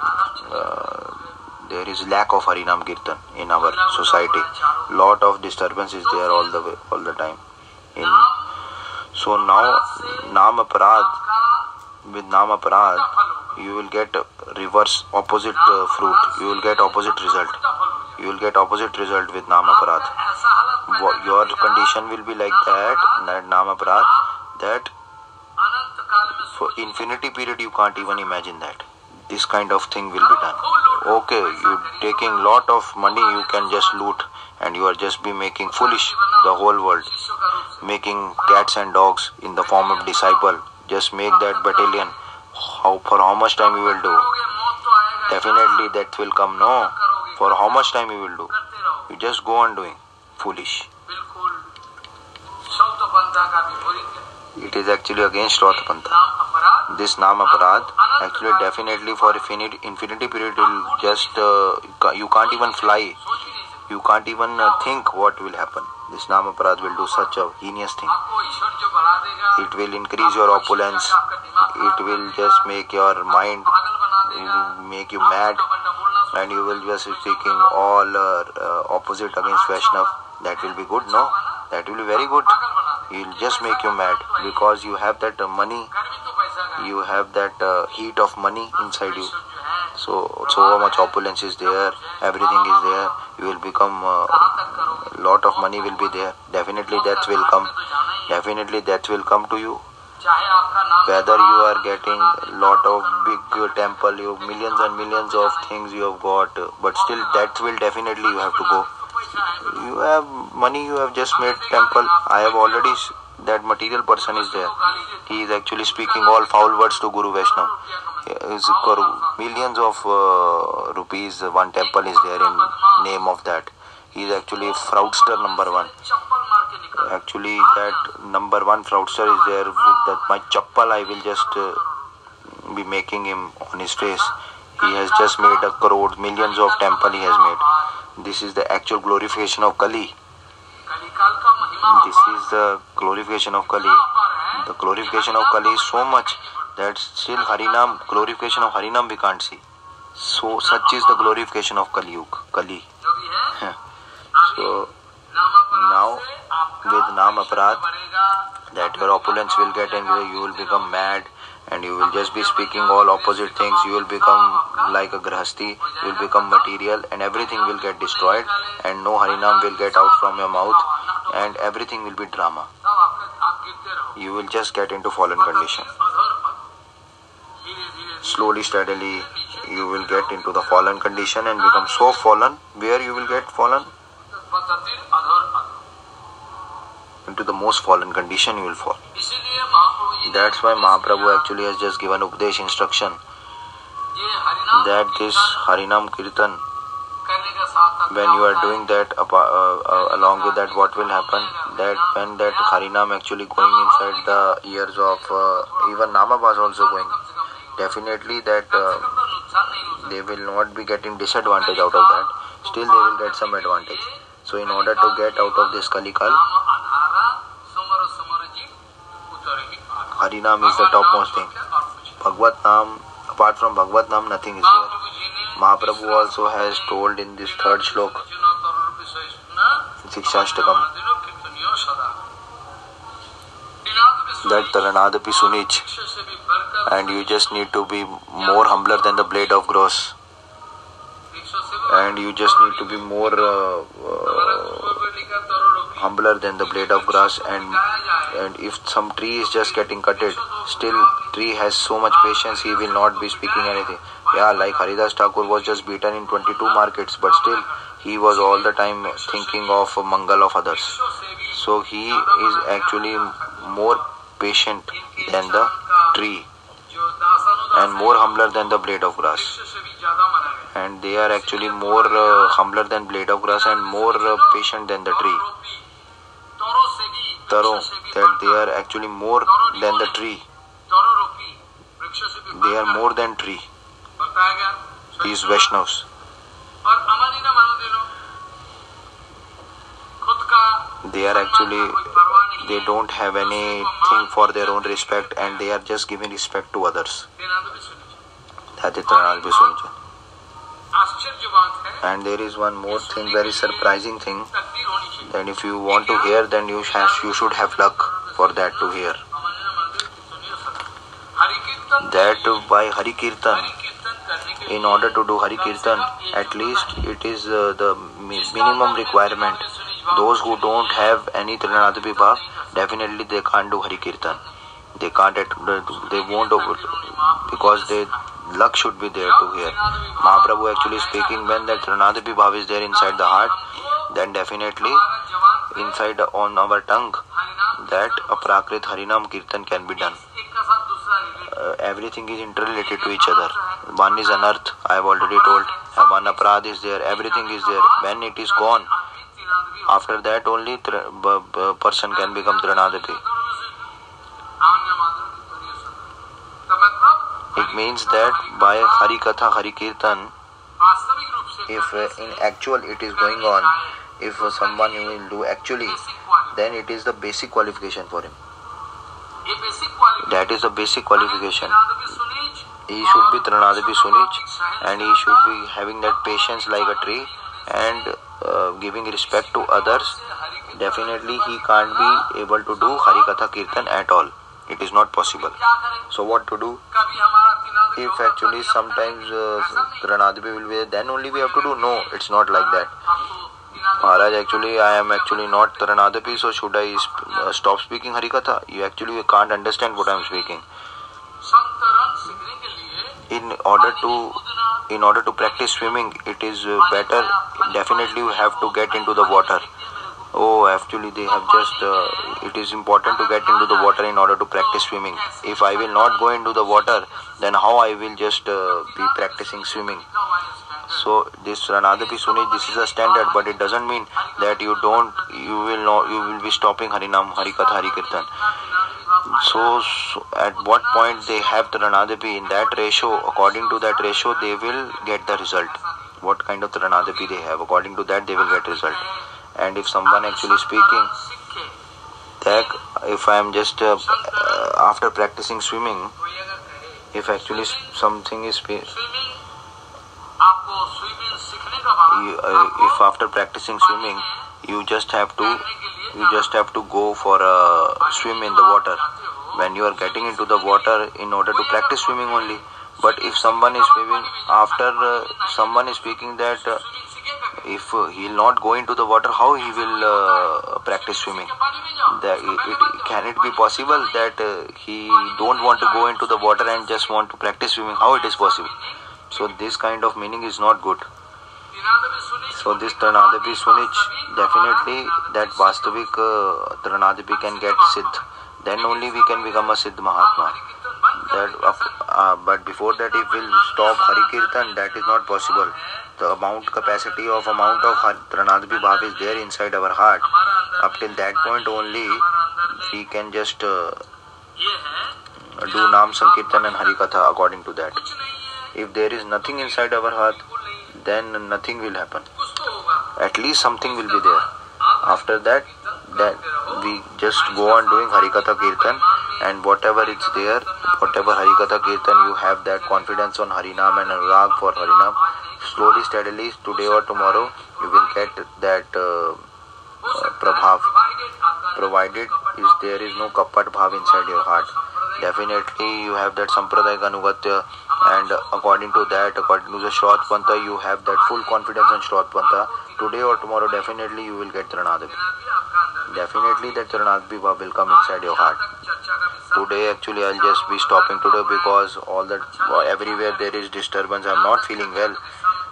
uh, there is lack of Harinam kirtan in our society lot of disturbance is there all the all the time in so now naam aparadh with naam aparadh you will get reverse opposite fruit you will get opposite result you will get opposite result with naam aparadh your condition will be like that that naam aparadh that infinity period you can't even imagine that this kind of thing will be done okay you taking lot of money you can just loot and you are just be making foolish the whole world making cats and dogs in the form of disciple just make that battalion how for how much time you will do definitely death will come no for how much time you will do you just go on doing foolish it is actually against Raut Pantha. This nama Aparad, actually definitely for infinite, infinity period will just, uh, you can't even fly. You can't even uh, think what will happen. This nama Aparad will do such a heinous thing. It will increase your opulence. It will just make your mind, make you mad. And you will just be speaking all uh, uh, opposite against Vaishnav. That will be good, no? that will be very good you'll just make you mad because you have that uh, money you have that uh, heat of money inside you so so much opulence is there everything is there you will become uh, lot of money will be there definitely death will come definitely death will come to you whether you are getting lot of big temple you millions and millions of things you have got but still death will definitely you have to go you have money you have just made temple i have already that material person is there he is actually speaking all foul words to guru vaishnav is millions of uh, rupees uh, one temple is there in name of that he is actually fraudster number 1 actually that number 1 fraudster is there that my chappal i will just uh, be making him on his face he has just made a crore millions of temple he has made this is the actual glorification of Kali this is the glorification of Kali the glorification of Kali so much that still Harinam glorification of Harinam we can't see so such is the glorification of Kali Kali so now with naam aparadh that your opulence will get end you will become mad and you will just be speaking all opposite things you will become like a grahasti you will become material and everything will get destroyed and no harinam will get out from your mouth and everything will be drama you will just get into fallen condition slowly steadily you will get into the fallen condition and become so fallen where you will get fallen into the most fallen condition you will fall that's why Mahaprabhu actually has just given Upadesh instruction that this Harinam Kirtan, when you are doing that uh, uh, along with that, what will happen? That when that Harinam actually going inside the ears of uh, even Namabas also going, definitely that uh, they will not be getting disadvantage out of that. Still, they will get some advantage. So, in order to get out of this Kalikal, Harinam is the topmost thing. Bhagavad Nam, apart from Bhagavad Nam, nothing is there. Mahaprabhu also has told in this third shlok, Shikshashtakam, that Taranadapi Sunich, and you just need to be more humbler than the blade of grass, and you just need to be more. Uh, uh, humbler than the blade of grass and and if some tree is just getting cutted still tree has so much patience he will not be speaking anything yeah like haridas thakur was just beaten in 22 markets but still he was all the time thinking of mangal of others so he is actually more patient than the tree and more humbler than the blade of grass and they are actually more uh, humbler than blade of grass and more uh, patient than the tree taro that they are actually more than the tree. They are more than tree. These Vaishnavas. They are actually they don't have anything for their own respect and they are just giving respect to others. That is And there is one more thing, very surprising thing then if you want to hear then you, you should have luck for that to hear that by hari kirtan in order to do hari kirtan at least it is uh, the minimum requirement those who don't have any trinad vibha definitely they can't do hari kirtan they can't they won't because they luck should be there to hear mahaprabhu actually speaking when that trinad vibha is there inside the heart then definitely inside on our tongue that a prakrit harinam kirtan can be done uh, everything is interrelated to each other one is an earth i have already told and one aparad is there everything is there when it is gone after that only person can become trinadapi it means that by hari katha hari kirtan if in actual it is going on if someone will do actually then it is the basic qualification for him that is the basic qualification he should be tranadabi sunich and he should be having that patience like a tree and uh, giving respect to others definitely he can't be able to do harikatha kirtan at all it is not possible so what to do if actually sometimes uh, will be there, then only we have to do. No, it's not like that actually, I am actually not Taranadapi, so should I uh, stop speaking Harikatha? You actually can't understand what I am speaking. In order to in order to practice swimming, it is uh, better. Definitely, you have to get into the water oh actually they have just uh, it is important to get into the water in order to practice swimming if i will not go into the water then how i will just uh, be practicing swimming so this ranadapi suni this is a standard but it doesn't mean that you don't you will not you will be stopping harinam harikatha harikirtan so, so, at what point they have the ranadapi in that ratio according to that ratio they will get the result what kind of ranadapi they have according to that they will get result and if someone actually speaking that if i am just uh, uh, after practicing swimming if actually something is you, uh, if after practicing swimming you just have to you just have to go for a swim in the water when you are getting into the water in order to practice swimming only but if someone is swimming after uh, someone is speaking that uh, if uh, he'll not go into the water how he will uh, practice swimming that it, it, can it be possible that uh, he don't want to go into the water and just want to practice swimming how it is possible so this kind of meaning is not good so this tranadapi sunich definitely that vastavik uh, tranadapi can get siddh then only we can become a siddh mahatma that uh, but before that if we'll stop hari kirtan that is not possible the amount capacity of amount of Pranadbi Bhav is there inside our heart. Up till that point only we can just uh, do Nam Sankirtan and Harikatha according to that. If there is nothing inside our heart, then nothing will happen. At least something will be there. After that, that we just go on doing Harikatha Kirtan and whatever is there, whatever Harikatha Kirtan you have that confidence on Harinam and Rag for Harinam slowly, steadily, today or tomorrow, you will get that uh, uh, prabhav. Provided is there is no kapat bhav inside your heart. Definitely, you have that sampradaya ganugatya, and according to that, according to the shroth panta, you have that full confidence in shroth panta. Today or tomorrow, definitely you will get Tranadabi. Definitely, that Tranadabi bhav will come inside your heart today actually i'll just be stopping today because all that everywhere there is disturbance i'm not feeling well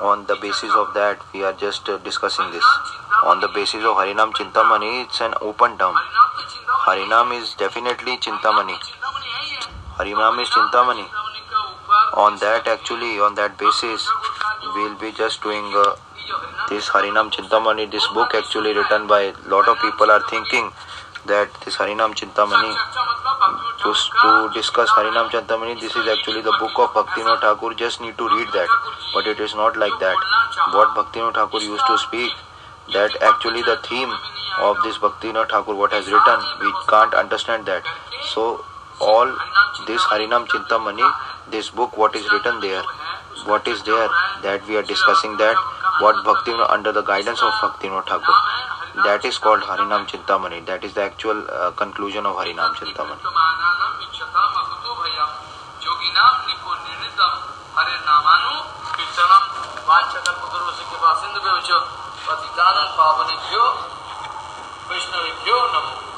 on the basis of that we are just uh, discussing this on the basis of harinam chintamani it's an open term harinam is definitely chintamani harinam is chintamani on that actually on that basis we'll be just doing uh, this harinam chintamani this book actually written by lot of people are thinking that this Harinam Chintamani to to discuss Harinam Chintamani this is actually the book of Bhaktivinoda Thakur just need to read that but it is not like that what no Thakur use to speak that actually the theme of this Bhaktivinoda Thakur what has written we can't understand that so all this Harinam Chintamani this book what is written there what is there that we are discussing that what Bhaktivinoda under the guidance of Bhaktivinoda Thakur that is called Harinam Chintamani. That is the actual uh, conclusion of Harinam Chintamani. पतितानन पावनेभ्यो वैष्णवेभ्यो नमो